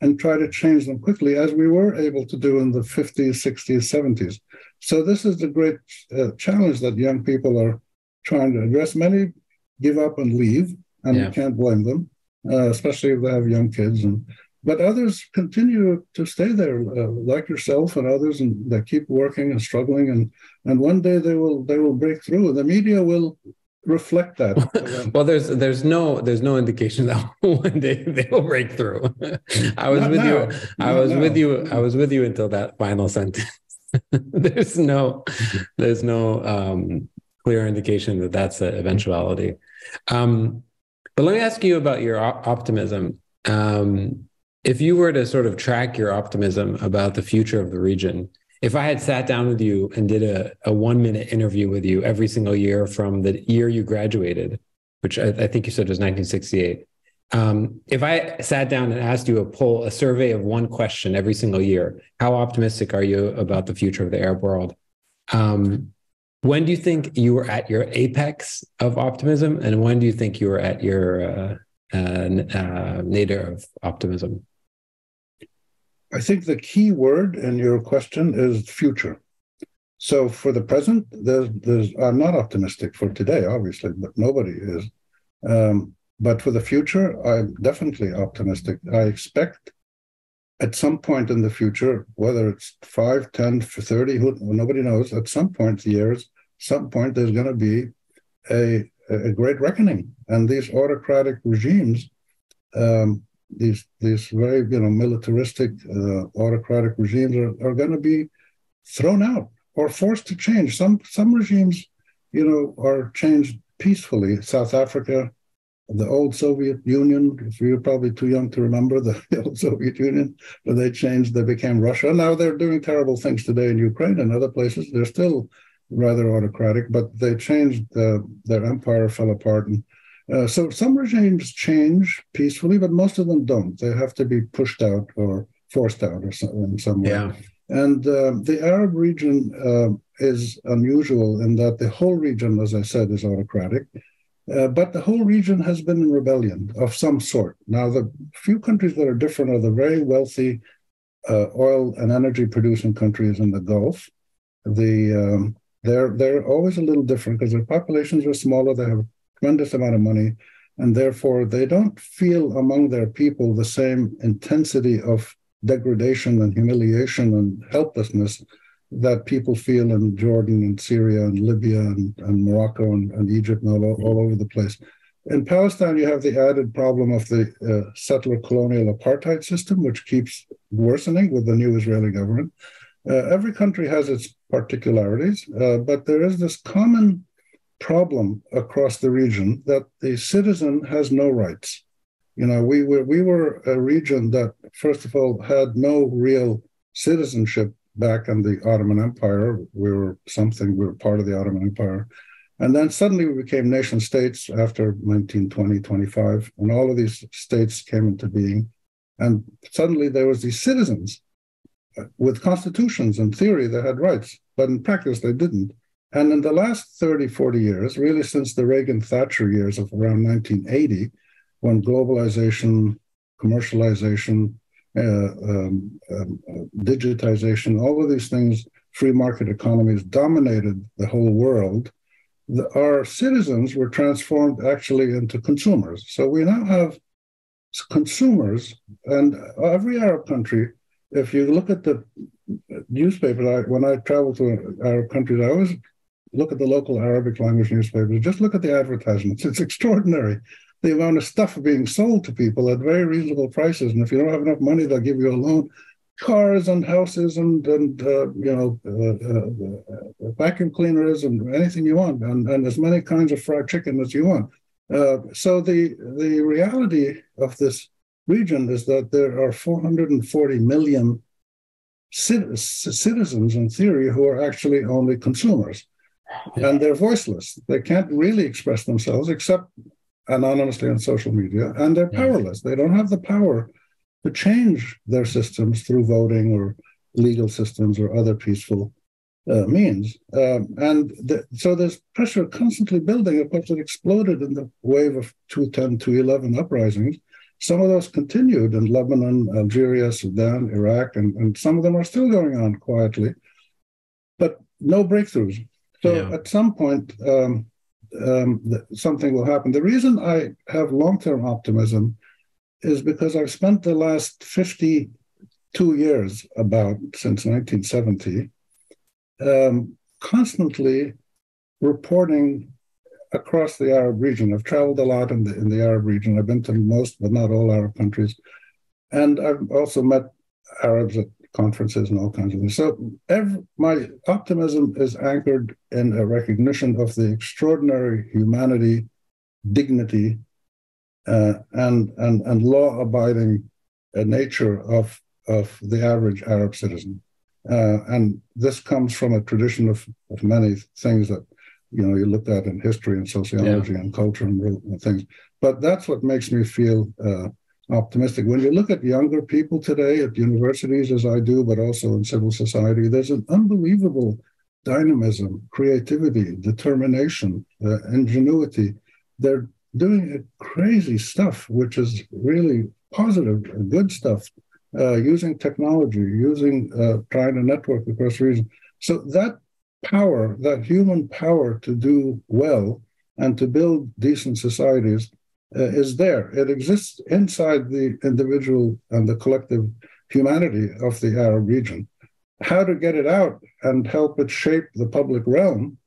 and try to change them quickly, as we were able to do in the 50s, 60s, 70s. So, this is the great uh, challenge that young people are trying to address. Many give up and leave, and yeah. we can't blame them. Uh, especially if they have young kids. And but others continue to stay there, uh, like yourself and others, and they keep working and struggling. And and one day they will they will break through. The media will reflect that. well, there's there's no there's no indication that one day they will break through. I was Not with now. you. I Not was now. with you. I was with you until that final sentence. there's no there's no um, clear indication that that's an eventuality. Um, but let me ask you about your optimism. Um, if you were to sort of track your optimism about the future of the region, if I had sat down with you and did a, a one minute interview with you every single year from the year you graduated, which I, I think you said was 1968, um, if I sat down and asked you a poll, a survey of one question every single year, how optimistic are you about the future of the Arab world? Um, when do you think you were at your apex of optimism, and when do you think you were at your uh, uh, uh, nadir of optimism? I think the key word in your question is future. So for the present, there's, there's, I'm not optimistic for today, obviously, but nobody is. Um, but for the future, I'm definitely optimistic. I expect at some point in the future, whether it's 5, 10, 30, who, nobody knows, at some point, the years, some point, there's going to be a, a great reckoning. And these autocratic regimes um, these these very you know militaristic uh, autocratic regimes are, are going to be thrown out or forced to change. Some some regimes, you know, are changed peacefully. South Africa, the old Soviet Union. If you're probably too young to remember the, the old Soviet Union, but they changed. They became Russia. Now they're doing terrible things today in Ukraine and other places. They're still rather autocratic, but they changed. Uh, their empire fell apart and uh, so some regimes change peacefully, but most of them don't. They have to be pushed out or forced out or some, in some way. Yeah. And uh, the Arab region uh, is unusual in that the whole region, as I said, is autocratic. Uh, but the whole region has been in rebellion of some sort. Now, the few countries that are different are the very wealthy uh, oil and energy producing countries in the Gulf. The um, they're they're always a little different because their populations are smaller. They have a tremendous amount of money, and therefore they don't feel among their people the same intensity of degradation and humiliation and helplessness that people feel in Jordan and Syria and Libya and, and Morocco and, and Egypt and all, all over the place. In Palestine, you have the added problem of the uh, settler colonial apartheid system, which keeps worsening with the new Israeli government. Uh, every country has its particularities, uh, but there is this common problem across the region that the citizen has no rights. You know, we were we were a region that, first of all, had no real citizenship back in the Ottoman Empire. We were something, we were part of the Ottoman Empire. And then suddenly we became nation states after 1920, 25, and all of these states came into being. And suddenly there was these citizens with constitutions and theory that had rights, but in practice they didn't. And in the last 30, 40 years, really since the Reagan Thatcher years of around 1980, when globalization, commercialization, uh, um, um, digitization, all of these things, free market economies dominated the whole world, the, our citizens were transformed actually into consumers. So we now have consumers, and every Arab country, if you look at the newspaper, I, when I travel to Arab countries, I always look at the local Arabic language newspapers, just look at the advertisements. It's extraordinary the amount of stuff being sold to people at very reasonable prices. And if you don't have enough money, they'll give you a loan. Cars and houses and and uh, you know uh, uh, vacuum cleaners and anything you want, and, and as many kinds of fried chicken as you want. Uh, so the the reality of this region is that there are 440 million citizens in theory who are actually only consumers and they're voiceless. They can't really express themselves except anonymously on social media, and they're powerless. They don't have the power to change their systems through voting or legal systems or other peaceful uh, means. Um, and the, so there's pressure constantly building. Of course, it exploded in the wave of 210, 211 uprisings. Some of those continued in Lebanon, Algeria, Sudan, Iraq, and, and some of them are still going on quietly, but no breakthroughs. So yeah. at some point, um, um, something will happen. The reason I have long term optimism is because I've spent the last 52 years, about since 1970, um, constantly reporting across the Arab region. I've traveled a lot in the in the Arab region. I've been to most, but not all Arab countries, and I've also met Arabs at conferences and all kinds of things. So every, my optimism is anchored in a recognition of the extraordinary humanity, dignity, uh, and and and law-abiding uh, nature of of the average Arab citizen. Uh, and this comes from a tradition of, of many things that you know you looked at in history and sociology yeah. and culture and, and, things. But that's what makes me feel uh, optimistic. When you look at younger people today at universities, as I do, but also in civil society, there's an unbelievable dynamism, creativity, determination, uh, ingenuity. They're doing crazy stuff, which is really positive, good stuff, uh, using technology, using uh, trying to network across regions. So that power, that human power to do well and to build decent societies is there. It exists inside the individual and the collective humanity of the Arab region. How to get it out and help it shape the public realm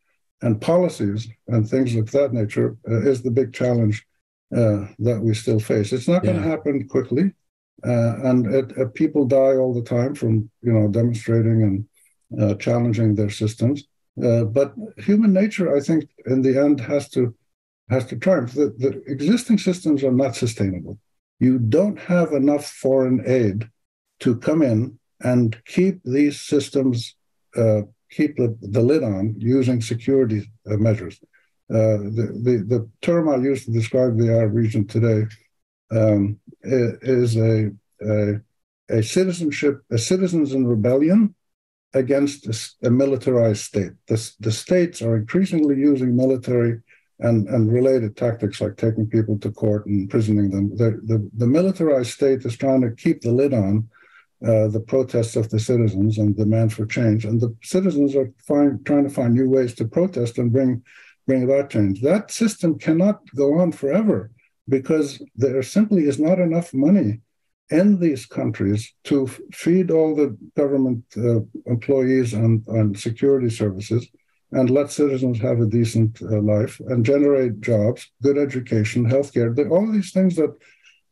and policies and things of that nature uh, is the big challenge uh, that we still face. It's not going to happen quickly, uh, and it, uh, people die all the time from you know demonstrating and uh, challenging their systems. but human nature, I think, in the end, has to has to triumph. The, the existing systems are not sustainable. You don't have enough foreign aid to come in and keep these systems, uh, keep the, the lid on using security uh, measures. Uh, the, the, the term I use to describe the Arab region today um, is a, a, a, citizenship, a citizens in rebellion against a, a militarized state. The, the states are increasingly using military and, and related tactics like taking people to court and imprisoning them. The, the, the militarized state is trying to keep the lid on uh, the protests of the citizens and demands for change. And the citizens are find, trying to find new ways to protest and bring, bring about change. That system cannot go on forever because there simply is not enough money in these countries to feed all the government uh, employees and, and security services and let citizens have a decent uh, life and generate jobs, good education, healthcare, all these things that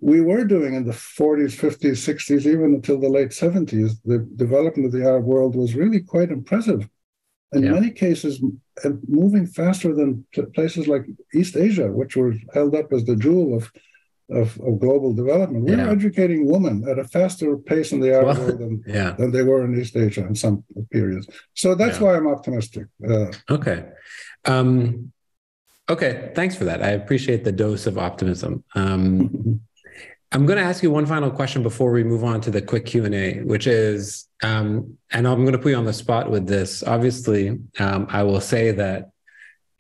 we were doing in the 40s, 50s, 60s, even until the late 70s. The development of the Arab world was really quite impressive. In yeah. many cases, moving faster than places like East Asia, which were held up as the jewel of of, of global development. We're yeah. educating women at a faster pace in the Arab well, world than, yeah. than they were in East Asia in some periods. So that's yeah. why I'm optimistic. Uh, okay. Um, okay. Thanks for that. I appreciate the dose of optimism. Um, I'm going to ask you one final question before we move on to the quick Q and A, which is, um, and I'm going to put you on the spot with this. Obviously, um, I will say that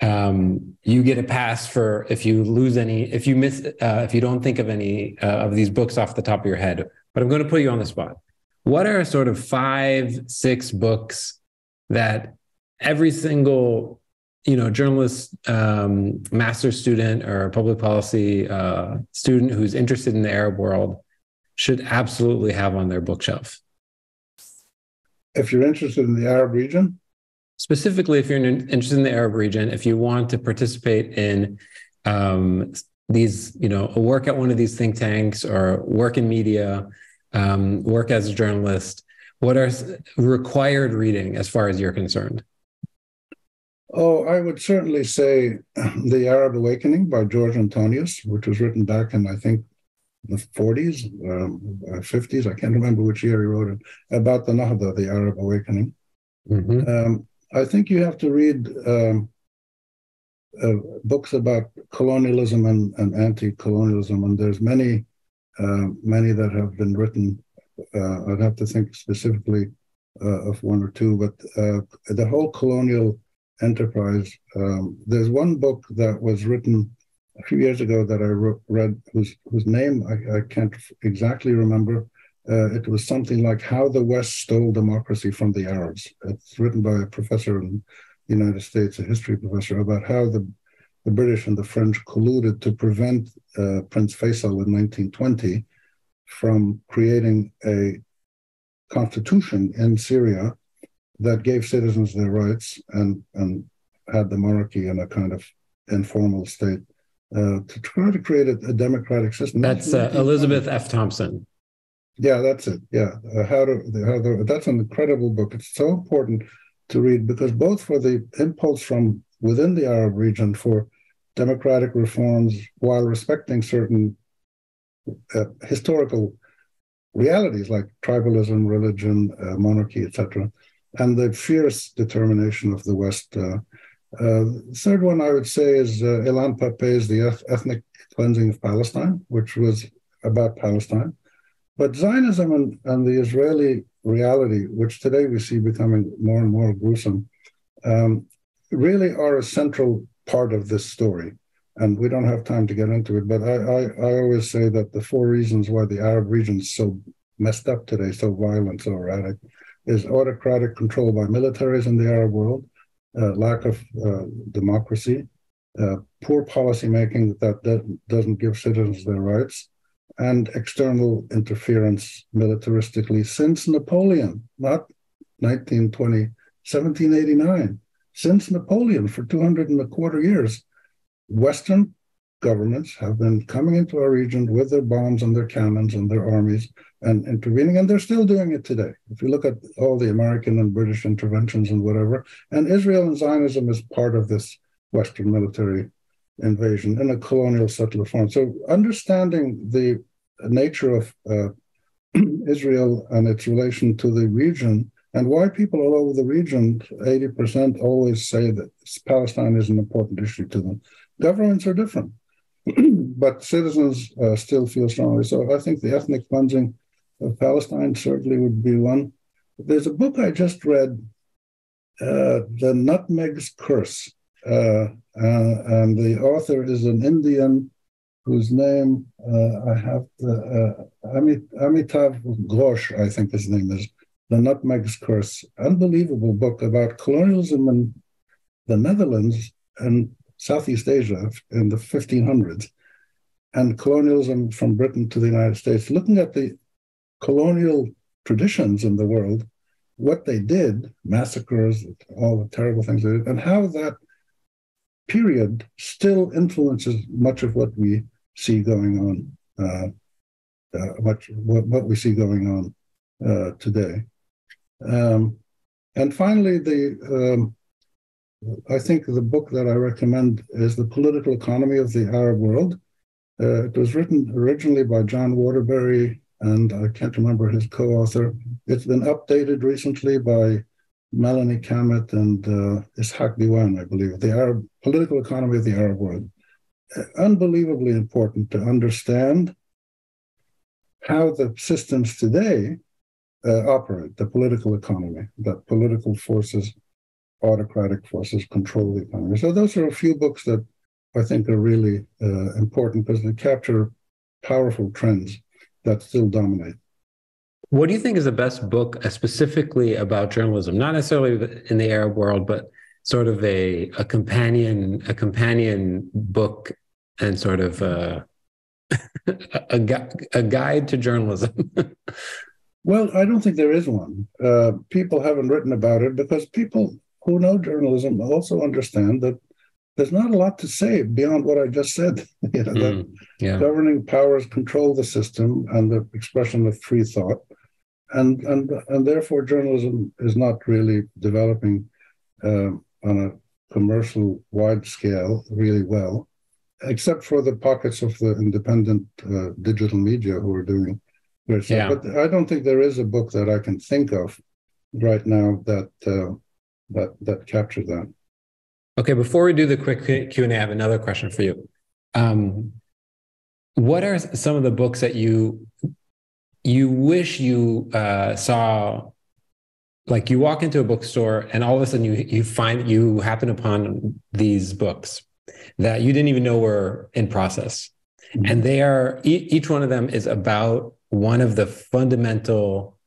um, you get a pass for if you lose any, if you miss, uh, if you don't think of any uh, of these books off the top of your head. But I'm going to put you on the spot. What are sort of five, six books that every single, you know, journalist, um, master student, or public policy uh, student who's interested in the Arab world should absolutely have on their bookshelf? If you're interested in the Arab region, specifically if you're interested in the Arab region, if you want to participate in um, these, you know, work at one of these think tanks or work in media, um, work as a journalist, what are required reading as far as you're concerned? Oh, I would certainly say The Arab Awakening by George Antonius, which was written back in, I think, the 40s, um, 50s, I can't remember which year he wrote it, about the Nahda, the Arab Awakening. Mm-hmm. Um, I think you have to read um, uh, books about colonialism and, and, anti-colonialism, and there's many, uh, many that have been written. Uh, I'd have to think specifically uh, of one or two, but uh, the whole colonial enterprise. Um, there's one book that was written a few years ago that I read, whose whose name I, I can't exactly remember, uh, it was something like How the West Stole Democracy from the Arabs. It's written by a professor in the United States, a history professor, about how the, the British and the French colluded to prevent uh, Prince Faisal in 1920 from creating a constitution in Syria that gave citizens their rights and, and had the monarchy in a kind of informal state uh, to try to create a, a democratic system. That's uh, Elizabeth F. Thompson. Yeah, that's it. Yeah, uh, how to how that's an incredible book. It's so important to read because both for the impulse from within the Arab region for democratic reforms while respecting certain uh, historical realities like tribalism, religion, uh, monarchy, etc., and the fierce determination of the West. Uh, uh third one I would say is uh, Ilan Pappé's The Ethnic Cleansing of Palestine, which was about Palestine. But Zionism and, and the Israeli reality, which today we see becoming more and more gruesome, um, really are a central part of this story. And we don't have time to get into it, but I, I, I always say that the four reasons why the Arab region is so messed up today, so violent, so erratic, is autocratic control by militaries in the Arab world, uh, lack of uh, democracy, uh, poor policy making that, that doesn't give citizens their rights, and external interference militaristically since Napoleon, not 1920, 1789. Since Napoleon, for 200 and a quarter years, Western governments have been coming into our region with their bombs and their cannons and their armies and intervening, and they're still doing it today. If you look at all the American and British interventions and whatever, and Israel and Zionism is part of this Western military invasion in a colonial settler form. So understanding the nature of uh, Israel and its relation to the region and why people all over the region, 80% always say that Palestine is an important issue to them. Governments are different, but citizens uh, still feel strongly. So I think the ethnic cleansing of Palestine certainly would be one. There's a book I just read, uh, The Nutmeg's Curse, uh, uh, and the author is an Indian whose name uh, I have, uh, Amit, Amitav Ghosh, I think his name is, The Nutmeg's Curse. Unbelievable book about colonialism in the Netherlands and Southeast Asia in the 1500s and colonialism from Britain to the United States, looking at the colonial traditions in the world, what they did, massacres, all the terrible things they did, and how that period still influences much of what we see going on, uh, uh, much what, what, we see going on uh, today. Um, and finally, the um, I think the book that I recommend is The Political Economy of the Arab World. Uh, it was written originally by John Waterbury, and I can't remember his co-author. It's been updated recently by Melani Cammett and uh, Ishac Diwan, I believe, the Arab political economy of the Arab world. Unbelievably important to understand how the systems today uh, operate, the political economy, that political forces, autocratic forces control the economy. So those are a few books that I think are really uh, important because they capture powerful trends that still dominate. What do you think is the best book uh, specifically about journalism? Not necessarily in the Arab world, but sort of a a companion a companion book and sort of uh, a, a, a guide to journalism. well, I don't think there is one. Uh, people haven't written about it because people who know journalism also understand that there's not a lot to say beyond what I just said. you know, mm, yeah. governing powers control the system and the expression of free thought and and and therefore journalism is not really developing uh, on a commercial wide scale really well, except for the pockets of the independent uh, digital media who are doing great stuff. Yeah. But I don't think there is a book that I can think of right now that uh, that that captures that. Okay, before we do the quick Q and A, I have another question for you. Um, what are some of the books that you you wish you uh, saw like you walk into a bookstore and all of a sudden you you find you happen upon these books that you didn't even know were in process. Mm-hmm. and they are each one of them is about one of the fundamental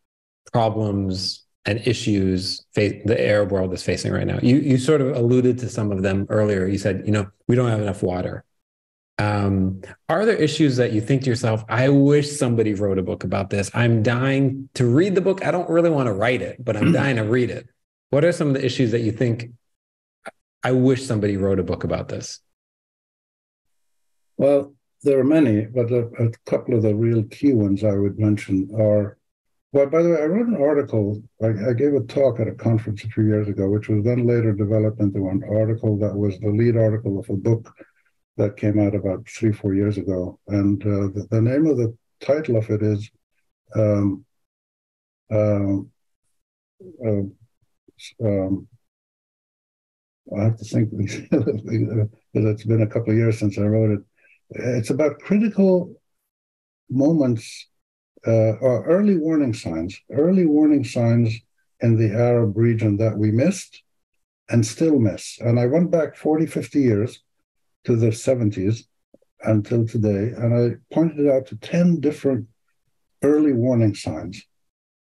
problems and issues the arab world is facing right now. You you sort of alluded to some of them earlier. You said you know we don't have enough water Um, are there issues that you think to yourself, I wish somebody wrote a book about this? I'm dying to read the book. I don't really want to write it, but I'm dying to read it. What are some of the issues that you think I wish somebody wrote a book about this? Well, there are many, but a, a, couple of the real key ones I would mention are. Well, by the way, I wrote an article. I, I, gave a talk at a conference a few years ago, which was then later developed into an article that was the lead article of a book that came out about three, four years ago. And uh, the, the, name of the title of it is um, um, uh, um, I have to think because it's been a couple of years since I wrote it it's about critical moments uh, or early warning signs, early warning signs in the Arab region that we missed and still miss. And I went back 40, 50 years to the 70s until today, and I pointed out to 10 different early warning signs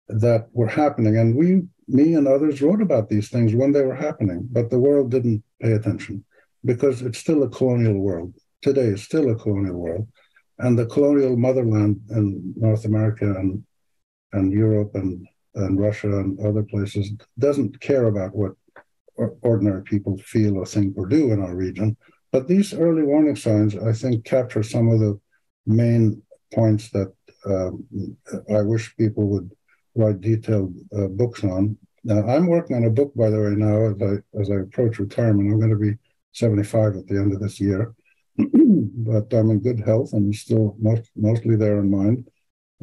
that were happening. And we, me and others, wrote about these things when they were happening, but the world didn't pay attention because it's still a colonial world today is still a colonial world. And the colonial motherland in North America and, and Europe and, and Russia and other places doesn't care about what ordinary people feel or think or do in our region. But these early warning signs, I think, capture some of the main points that um, I wish people would write detailed uh, books on. Now, I'm working on a book, by the way, now as I as I approach retirement. I'm going to be 75 at the end of this year, but I'm in good health and still most, mostly there in mind.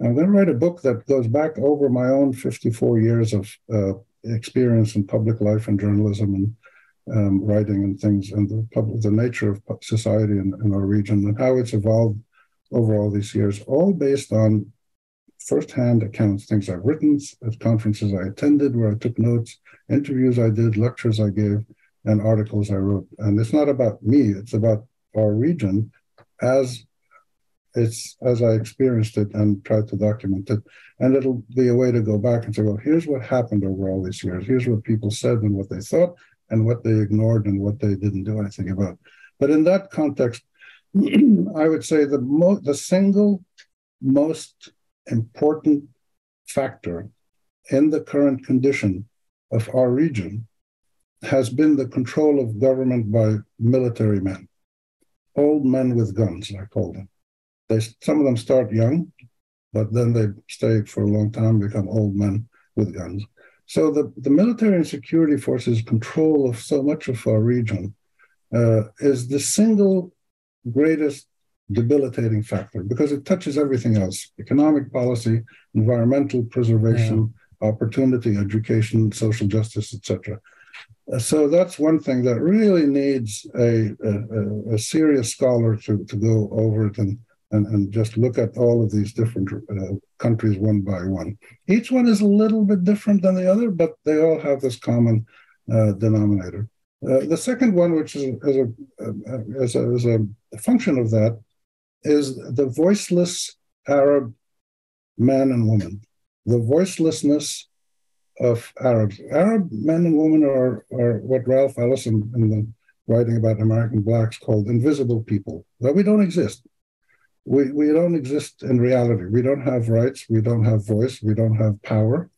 I'm going to write a book that goes back over my own 54 years of uh, experience in public life and journalism and um, writing and things, and the, public, the nature of society in, in our region and how it's evolved over all these years, all based on firsthand accounts, things I've written at conferences I attended where I took notes, interviews I did, lectures I gave, and articles I wrote. And it's not about me, it's about our region as it's as I experienced it and tried to document it. And it'll be a way to go back and say, well, here's what happened over all these years. Here's what people said and what they thought and what they ignored and what they didn't do anything about. But in that context, I would say the mo- the single most important factor in the current condition of our region has been the control of government by military men old men with guns, I call them. They, some of them start young, but then they stay for a long time, become old men with guns. So the, the military and security forces' control of so much of our region uh, is the single greatest debilitating factor because it touches everything else economic policy, environmental preservation, yeah. opportunity, education, social justice, etc. So that's one thing that really needs a, a, a serious scholar to, to go over it and, and, and just look at all of these different uh, countries one by one. Each one is a little bit different than the other, but they all have this common uh, denominator. Uh, the second one, which is, is, a, is, a, is a function of that, is the voiceless Arab man and woman. The voicelessness of Arabs. Arab men and women are, are what Ralph Ellison in the writing about American blacks called invisible people. That we don't exist. We, we don't exist in reality. We don't have rights. We don't have voice. We don't have power.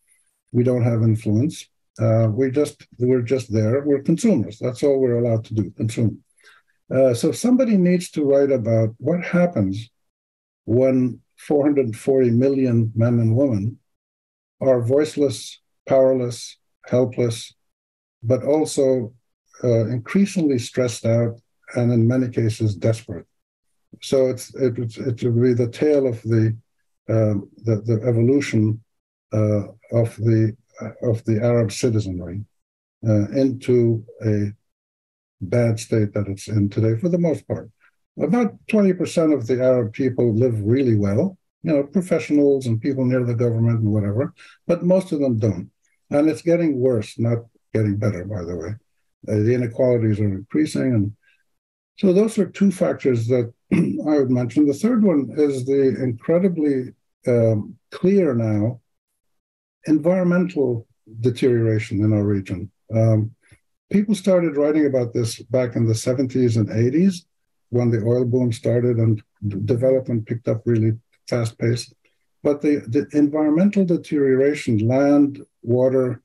We don't have influence. Uh, we just we're just there. We're consumers. That's all we're allowed to do. Consume. Uh, so somebody needs to write about what happens when 440 million men and women are voiceless powerless, helpless, but also uh, increasingly stressed out and in many cases desperate. So it's it, it would be the tale of the um, the, the, evolution uh, of the uh, of the Arab citizenry uh, into a bad state that it's in today, for the most part. About 20% of the Arab people live really well, you know, professionals and people near the government and whatever, but most of them don't. And it's getting worse, not getting better, by the way. Uh, the inequalities are increasing. And so those are two factors that I would mention. The third one is the incredibly um, clear now environmental deterioration in our region. Um, people started writing about this back in the 70s and 80s, when the oil boom started and development picked up really fast pace. But the, the environmental deterioration, land, water,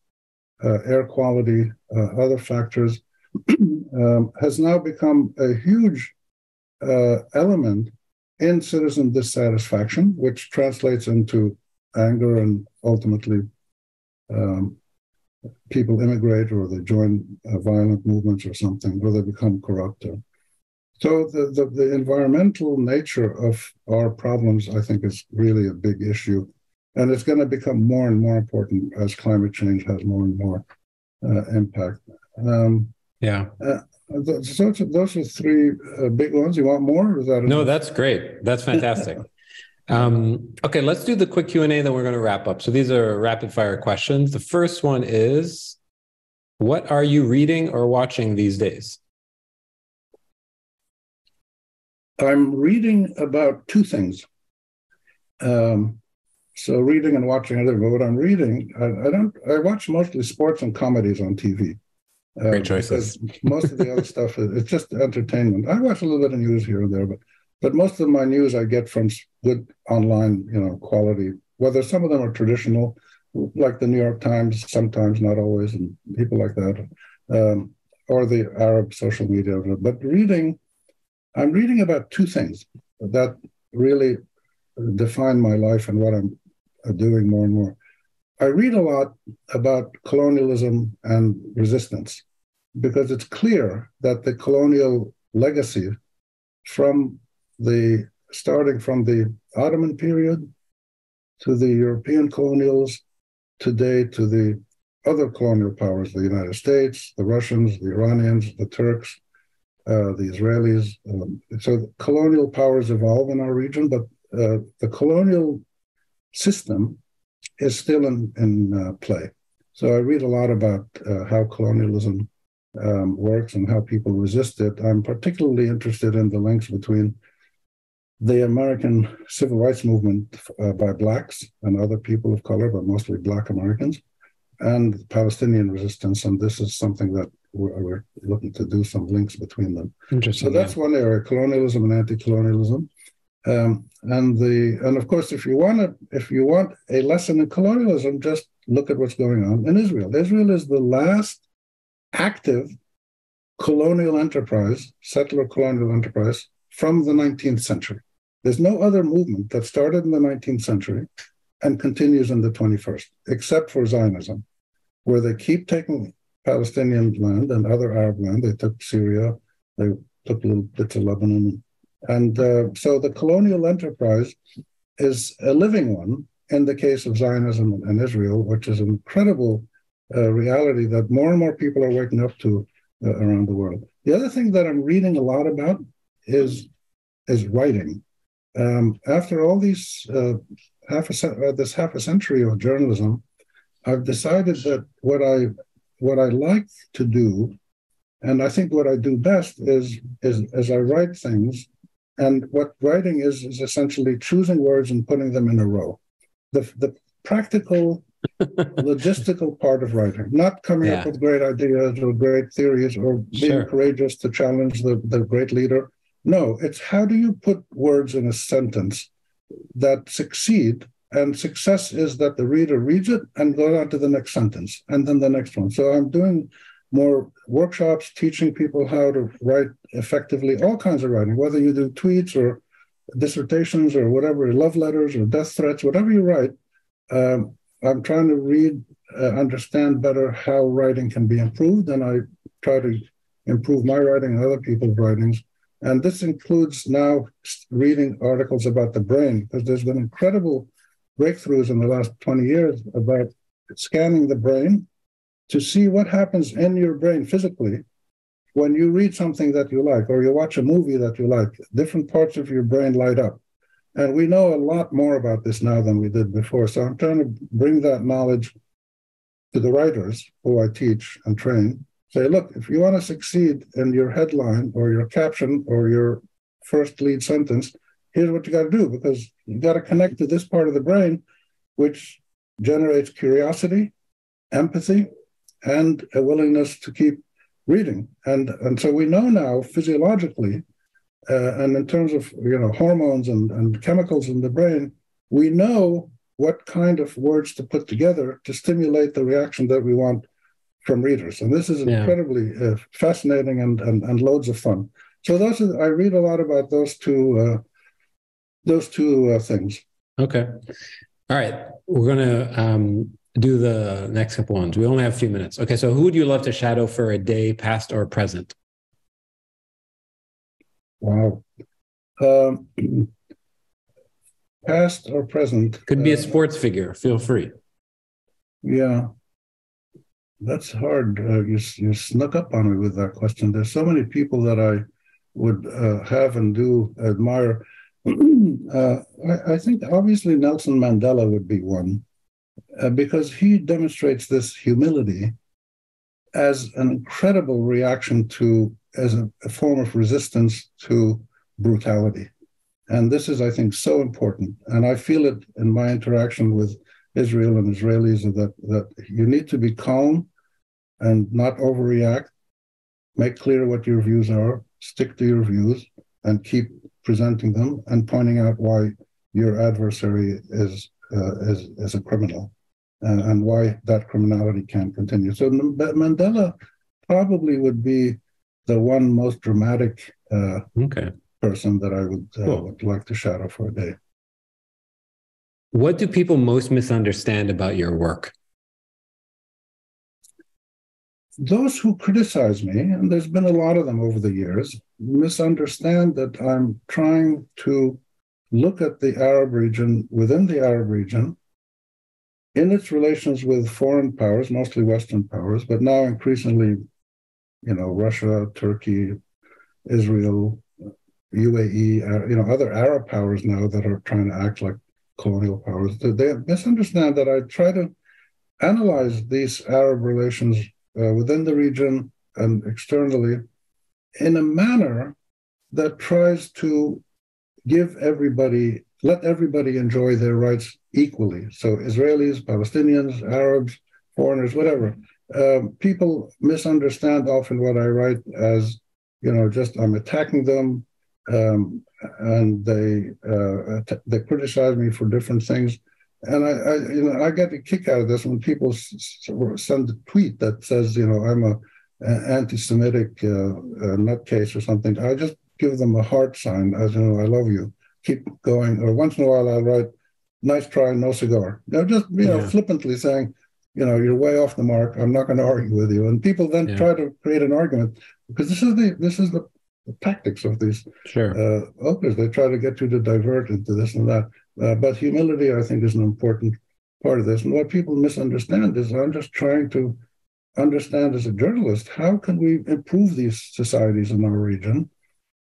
uh, air quality, uh, other factors, um, has now become a huge uh, element in citizen dissatisfaction, which translates into anger and ultimately um, people immigrate or they join uh, violent movements or something, or they become corrupt. So the, the, the, environmental nature of our problems, I think, is really a big issue. And it's going to become more and more important as climate change has more and more uh, impact. Um, yeah. Uh, so those are three uh, big ones. You want more? That no, that's great. That's fantastic. um, okay, let's do the quick Q and A. Then we're going to wrap up. So these are rapid fire questions. The first one is, what are you reading or watching these days? I'm reading about two things. Um, so reading and watching other, but what I'm reading, I, I, don't. I watch mostly sports and comedies on TV. Uh, Great choices. most of the other stuff is it's just entertainment. I watch a little bit of news here and there, but but most of my news I get from good online, you know, quality. Whether some of them are traditional, like the New York Times, sometimes not always, and people like that, um, or the Arab social media. But reading I'm reading about two things that really define my life and what I'm doing more and more. I read a lot about colonialism and resistance because it's clear that the colonial legacy from the starting from the Ottoman period to the European colonials today to the other colonial powers, the United States, the Russians, the Iranians, the Turks, uh, the Israelis. Um, so colonial powers evolve in our region, but uh, the colonial system is still in, in uh, play. So I read a lot about uh, how colonialism um, works and how people resist it. I'm particularly interested in the links between the American civil rights movement uh, by blacks and other people of color, but mostly black Americans, and Palestinian resistance. And this is something that we're, we're looking to do some links between them. Interesting. So that's yeah. one area: colonialism and anti-colonialism. Um, and the and of course, if you want to, if you want a lesson in colonialism, just look at what's going on in Israel. Israel is the last active colonial enterprise, settler colonial enterprise from the 19th century. There's no other movement that started in the 19th century and continues in the 21st, except for Zionism, where they keep taking Palestinian land and other Arab land. They took Syria, they took little bits of Lebanon. And uh, so the colonial enterprise is a living one in the case of Zionism and Israel, which is an incredible uh, reality that more and more people are waking up to uh, around the world. The other thing that I'm reading a lot about is is writing. Um, after all these uh, half a uh, this half a century of journalism, I've decided that what I what I like to do, and I think what I do best is is as I write things, and what writing is is essentially choosing words and putting them in a row. The the practical logistical part of writing, not coming yeah. up with great ideas or great theories or being sure. courageous to challenge the, the great leader. No, it's how do you put words in a sentence that succeed and success is that the reader reads it and goes on to the next sentence and then the next one. So I'm doing more workshops teaching people how to write effectively, all kinds of writing, whether you do tweets or dissertations or whatever, love letters or death threats, whatever you write. Um, I'm trying to read, uh, understand better how writing can be improved, and I try to improve my writing and other people's writings. And this includes now reading articles about the brain, because there's been incredible breakthroughs in the last 20 years about scanning the brain to see what happens in your brain physically when you read something that you like or you watch a movie that you like. Different parts of your brain light up. And we know a lot more about this now than we did before. So I'm trying to bring that knowledge to the writers who I teach and train. Say, look, if you want to succeed in your headline or your caption or your first lead sentence, here's what you got to do because you got to connect to this part of the brain, which generates curiosity, empathy, and a willingness to keep reading. And, and so we know now physiologically uh, and in terms of you know hormones and, and chemicals in the brain, we know what kind of words to put together to stimulate the reaction that we want from readers. And this is incredibly uh, fascinating and, and, and loads of fun. So those are, I read a lot about those two uh, those two uh, things. Okay. All right. We're gonna um, do the next couple ones. We only have a few minutes. Okay. So who would you love to shadow for a day, past or present? Wow. Um, past or present? Could be a uh, sports figure. Feel free. Yeah. That's hard. Uh, you you snuck up on me with that question. There's so many people that I would uh, have and do admire. uh, I, I, think obviously Nelson Mandela would be one uh, because he demonstrates this humility as an incredible reaction to, as a, a form of resistance to brutality. And this is, I think, so important. And I feel it in my interaction with Israel and Israelis that, that you need to be calm and not overreact. Make clear what your views are, stick to your views, and keep presenting them and pointing out why your adversary is uh, is, is a criminal and why that criminality can't continue. So Mandela probably would be the one most dramatic uh, okay. person that I would, uh, cool. would like to shadow for a day. What do people most misunderstand about your work? those who criticize me, and there's been a lot of them over the years, misunderstand that I'm trying to look at the Arab region within the Arab region in its relations with foreign powers, mostly Western powers, but now increasingly, you know, Russia, Turkey, Israel, UAE, uh, you know, other Arab powers now that are trying to act like colonial powers. They misunderstand that I try to analyze these Arab relations uh, within the region and externally in a manner that tries to give everybody, let everybody enjoy their rights equally. So Israelis, Palestinians, Arabs, foreigners, whatever. Um, people misunderstand often what I write as, you know, just I'm attacking them, um, and they uh, they criticize me for different things. And I, I, you know, I get a kick out of this when people send a tweet that says, you know, I'm a, an anti-Semitic uh, uh, nutcase or something. I just give them a heart sign, as you know, I love you. Keep going. Or once in a while, I'll write, "Nice try, no cigar." You know, just you know, flippantly saying, you know, you're way off the mark. I'm not going to argue with you. And people then yeah. try to create an argument because this is the this is the, the tactics of these sure. uh, openers. They try to get you to divert into this and that. Uh, but humility, I think, is an important part of this. And what people misunderstand is I'm just trying to understand as a journalist how can we improve these societies in our region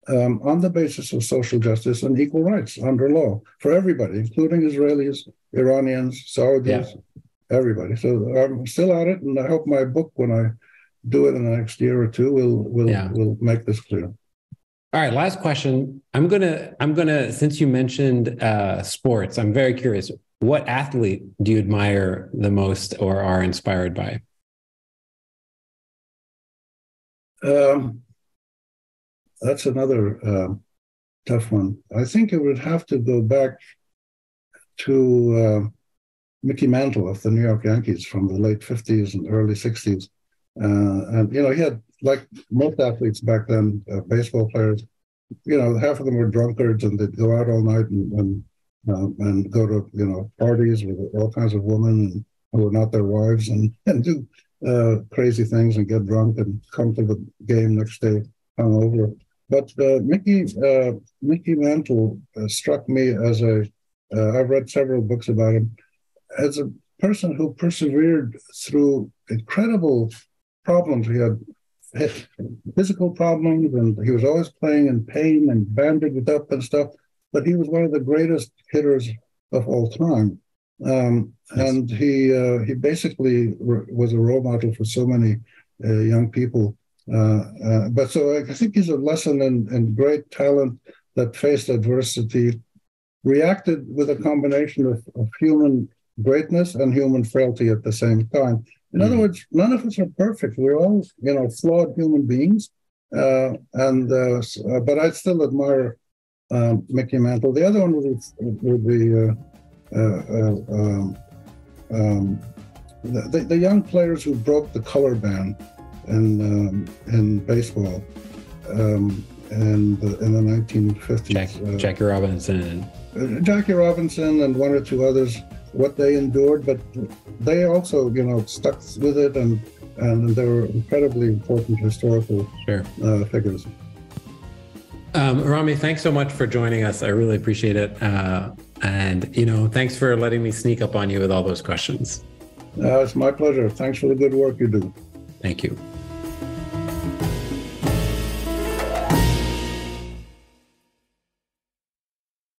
um, on the basis of social justice and equal rights under law for everybody, including Israelis, Iranians, Saudis, yeah. everybody. So I'm still at it, and I hope my book, when I do it in the next year or two, will will yeah. will make this clear. All right, last question. I'm gonna I'm gonna since you mentioned uh, sports, I'm very curious. What athlete do you admire the most or are inspired by? Um, that's another uh, tough one. I think it would have to go back to uh, Mickey Mantle of the New York Yankees from the late 50s and early 60s. Uh, and, you know, he had like most athletes back then, uh, baseball players, you know, half of them were drunkards and they'd go out all night and and, uh, and go to you know parties with all kinds of women who were not their wives and and do uh, crazy things and get drunk and come to the game next day hungover. But uh, Mickey uh, Mickey Mantle uh, struck me as a uh, I've read several books about him as a person who persevered through incredible problems. He had physical problems, and he was always playing in pain and bandaged up and stuff. But he was one of the greatest hitters of all time, um, yes. and he uh, he basically was a role model for so many uh, young people. Uh, uh, but so I think he's a lesson in, in great talent that faced adversity, reacted with a combination of, of human greatness and human frailty at the same time. In mm. other words, none of us are perfect. We're all, you know, flawed human beings, Uh, and uh, uh, but I still admire um, Mickey Mantle. The other one would be, would be uh, uh, um, um, the, the, young players who broke the color ban in um, in baseball um, in the, in the 1950s. Jack, Jackie Robinson. Jackie Robinson and one or two others, what they endured, but they also, you know, stuck with it and and they were incredibly important historical sure. uh, figures. Um, Rami, thanks so much for joining us. I really appreciate it. Uh, and, you know, thanks for letting me sneak up on you with all those questions. Uh, it's my pleasure. Thanks for the good work you do. Thank you.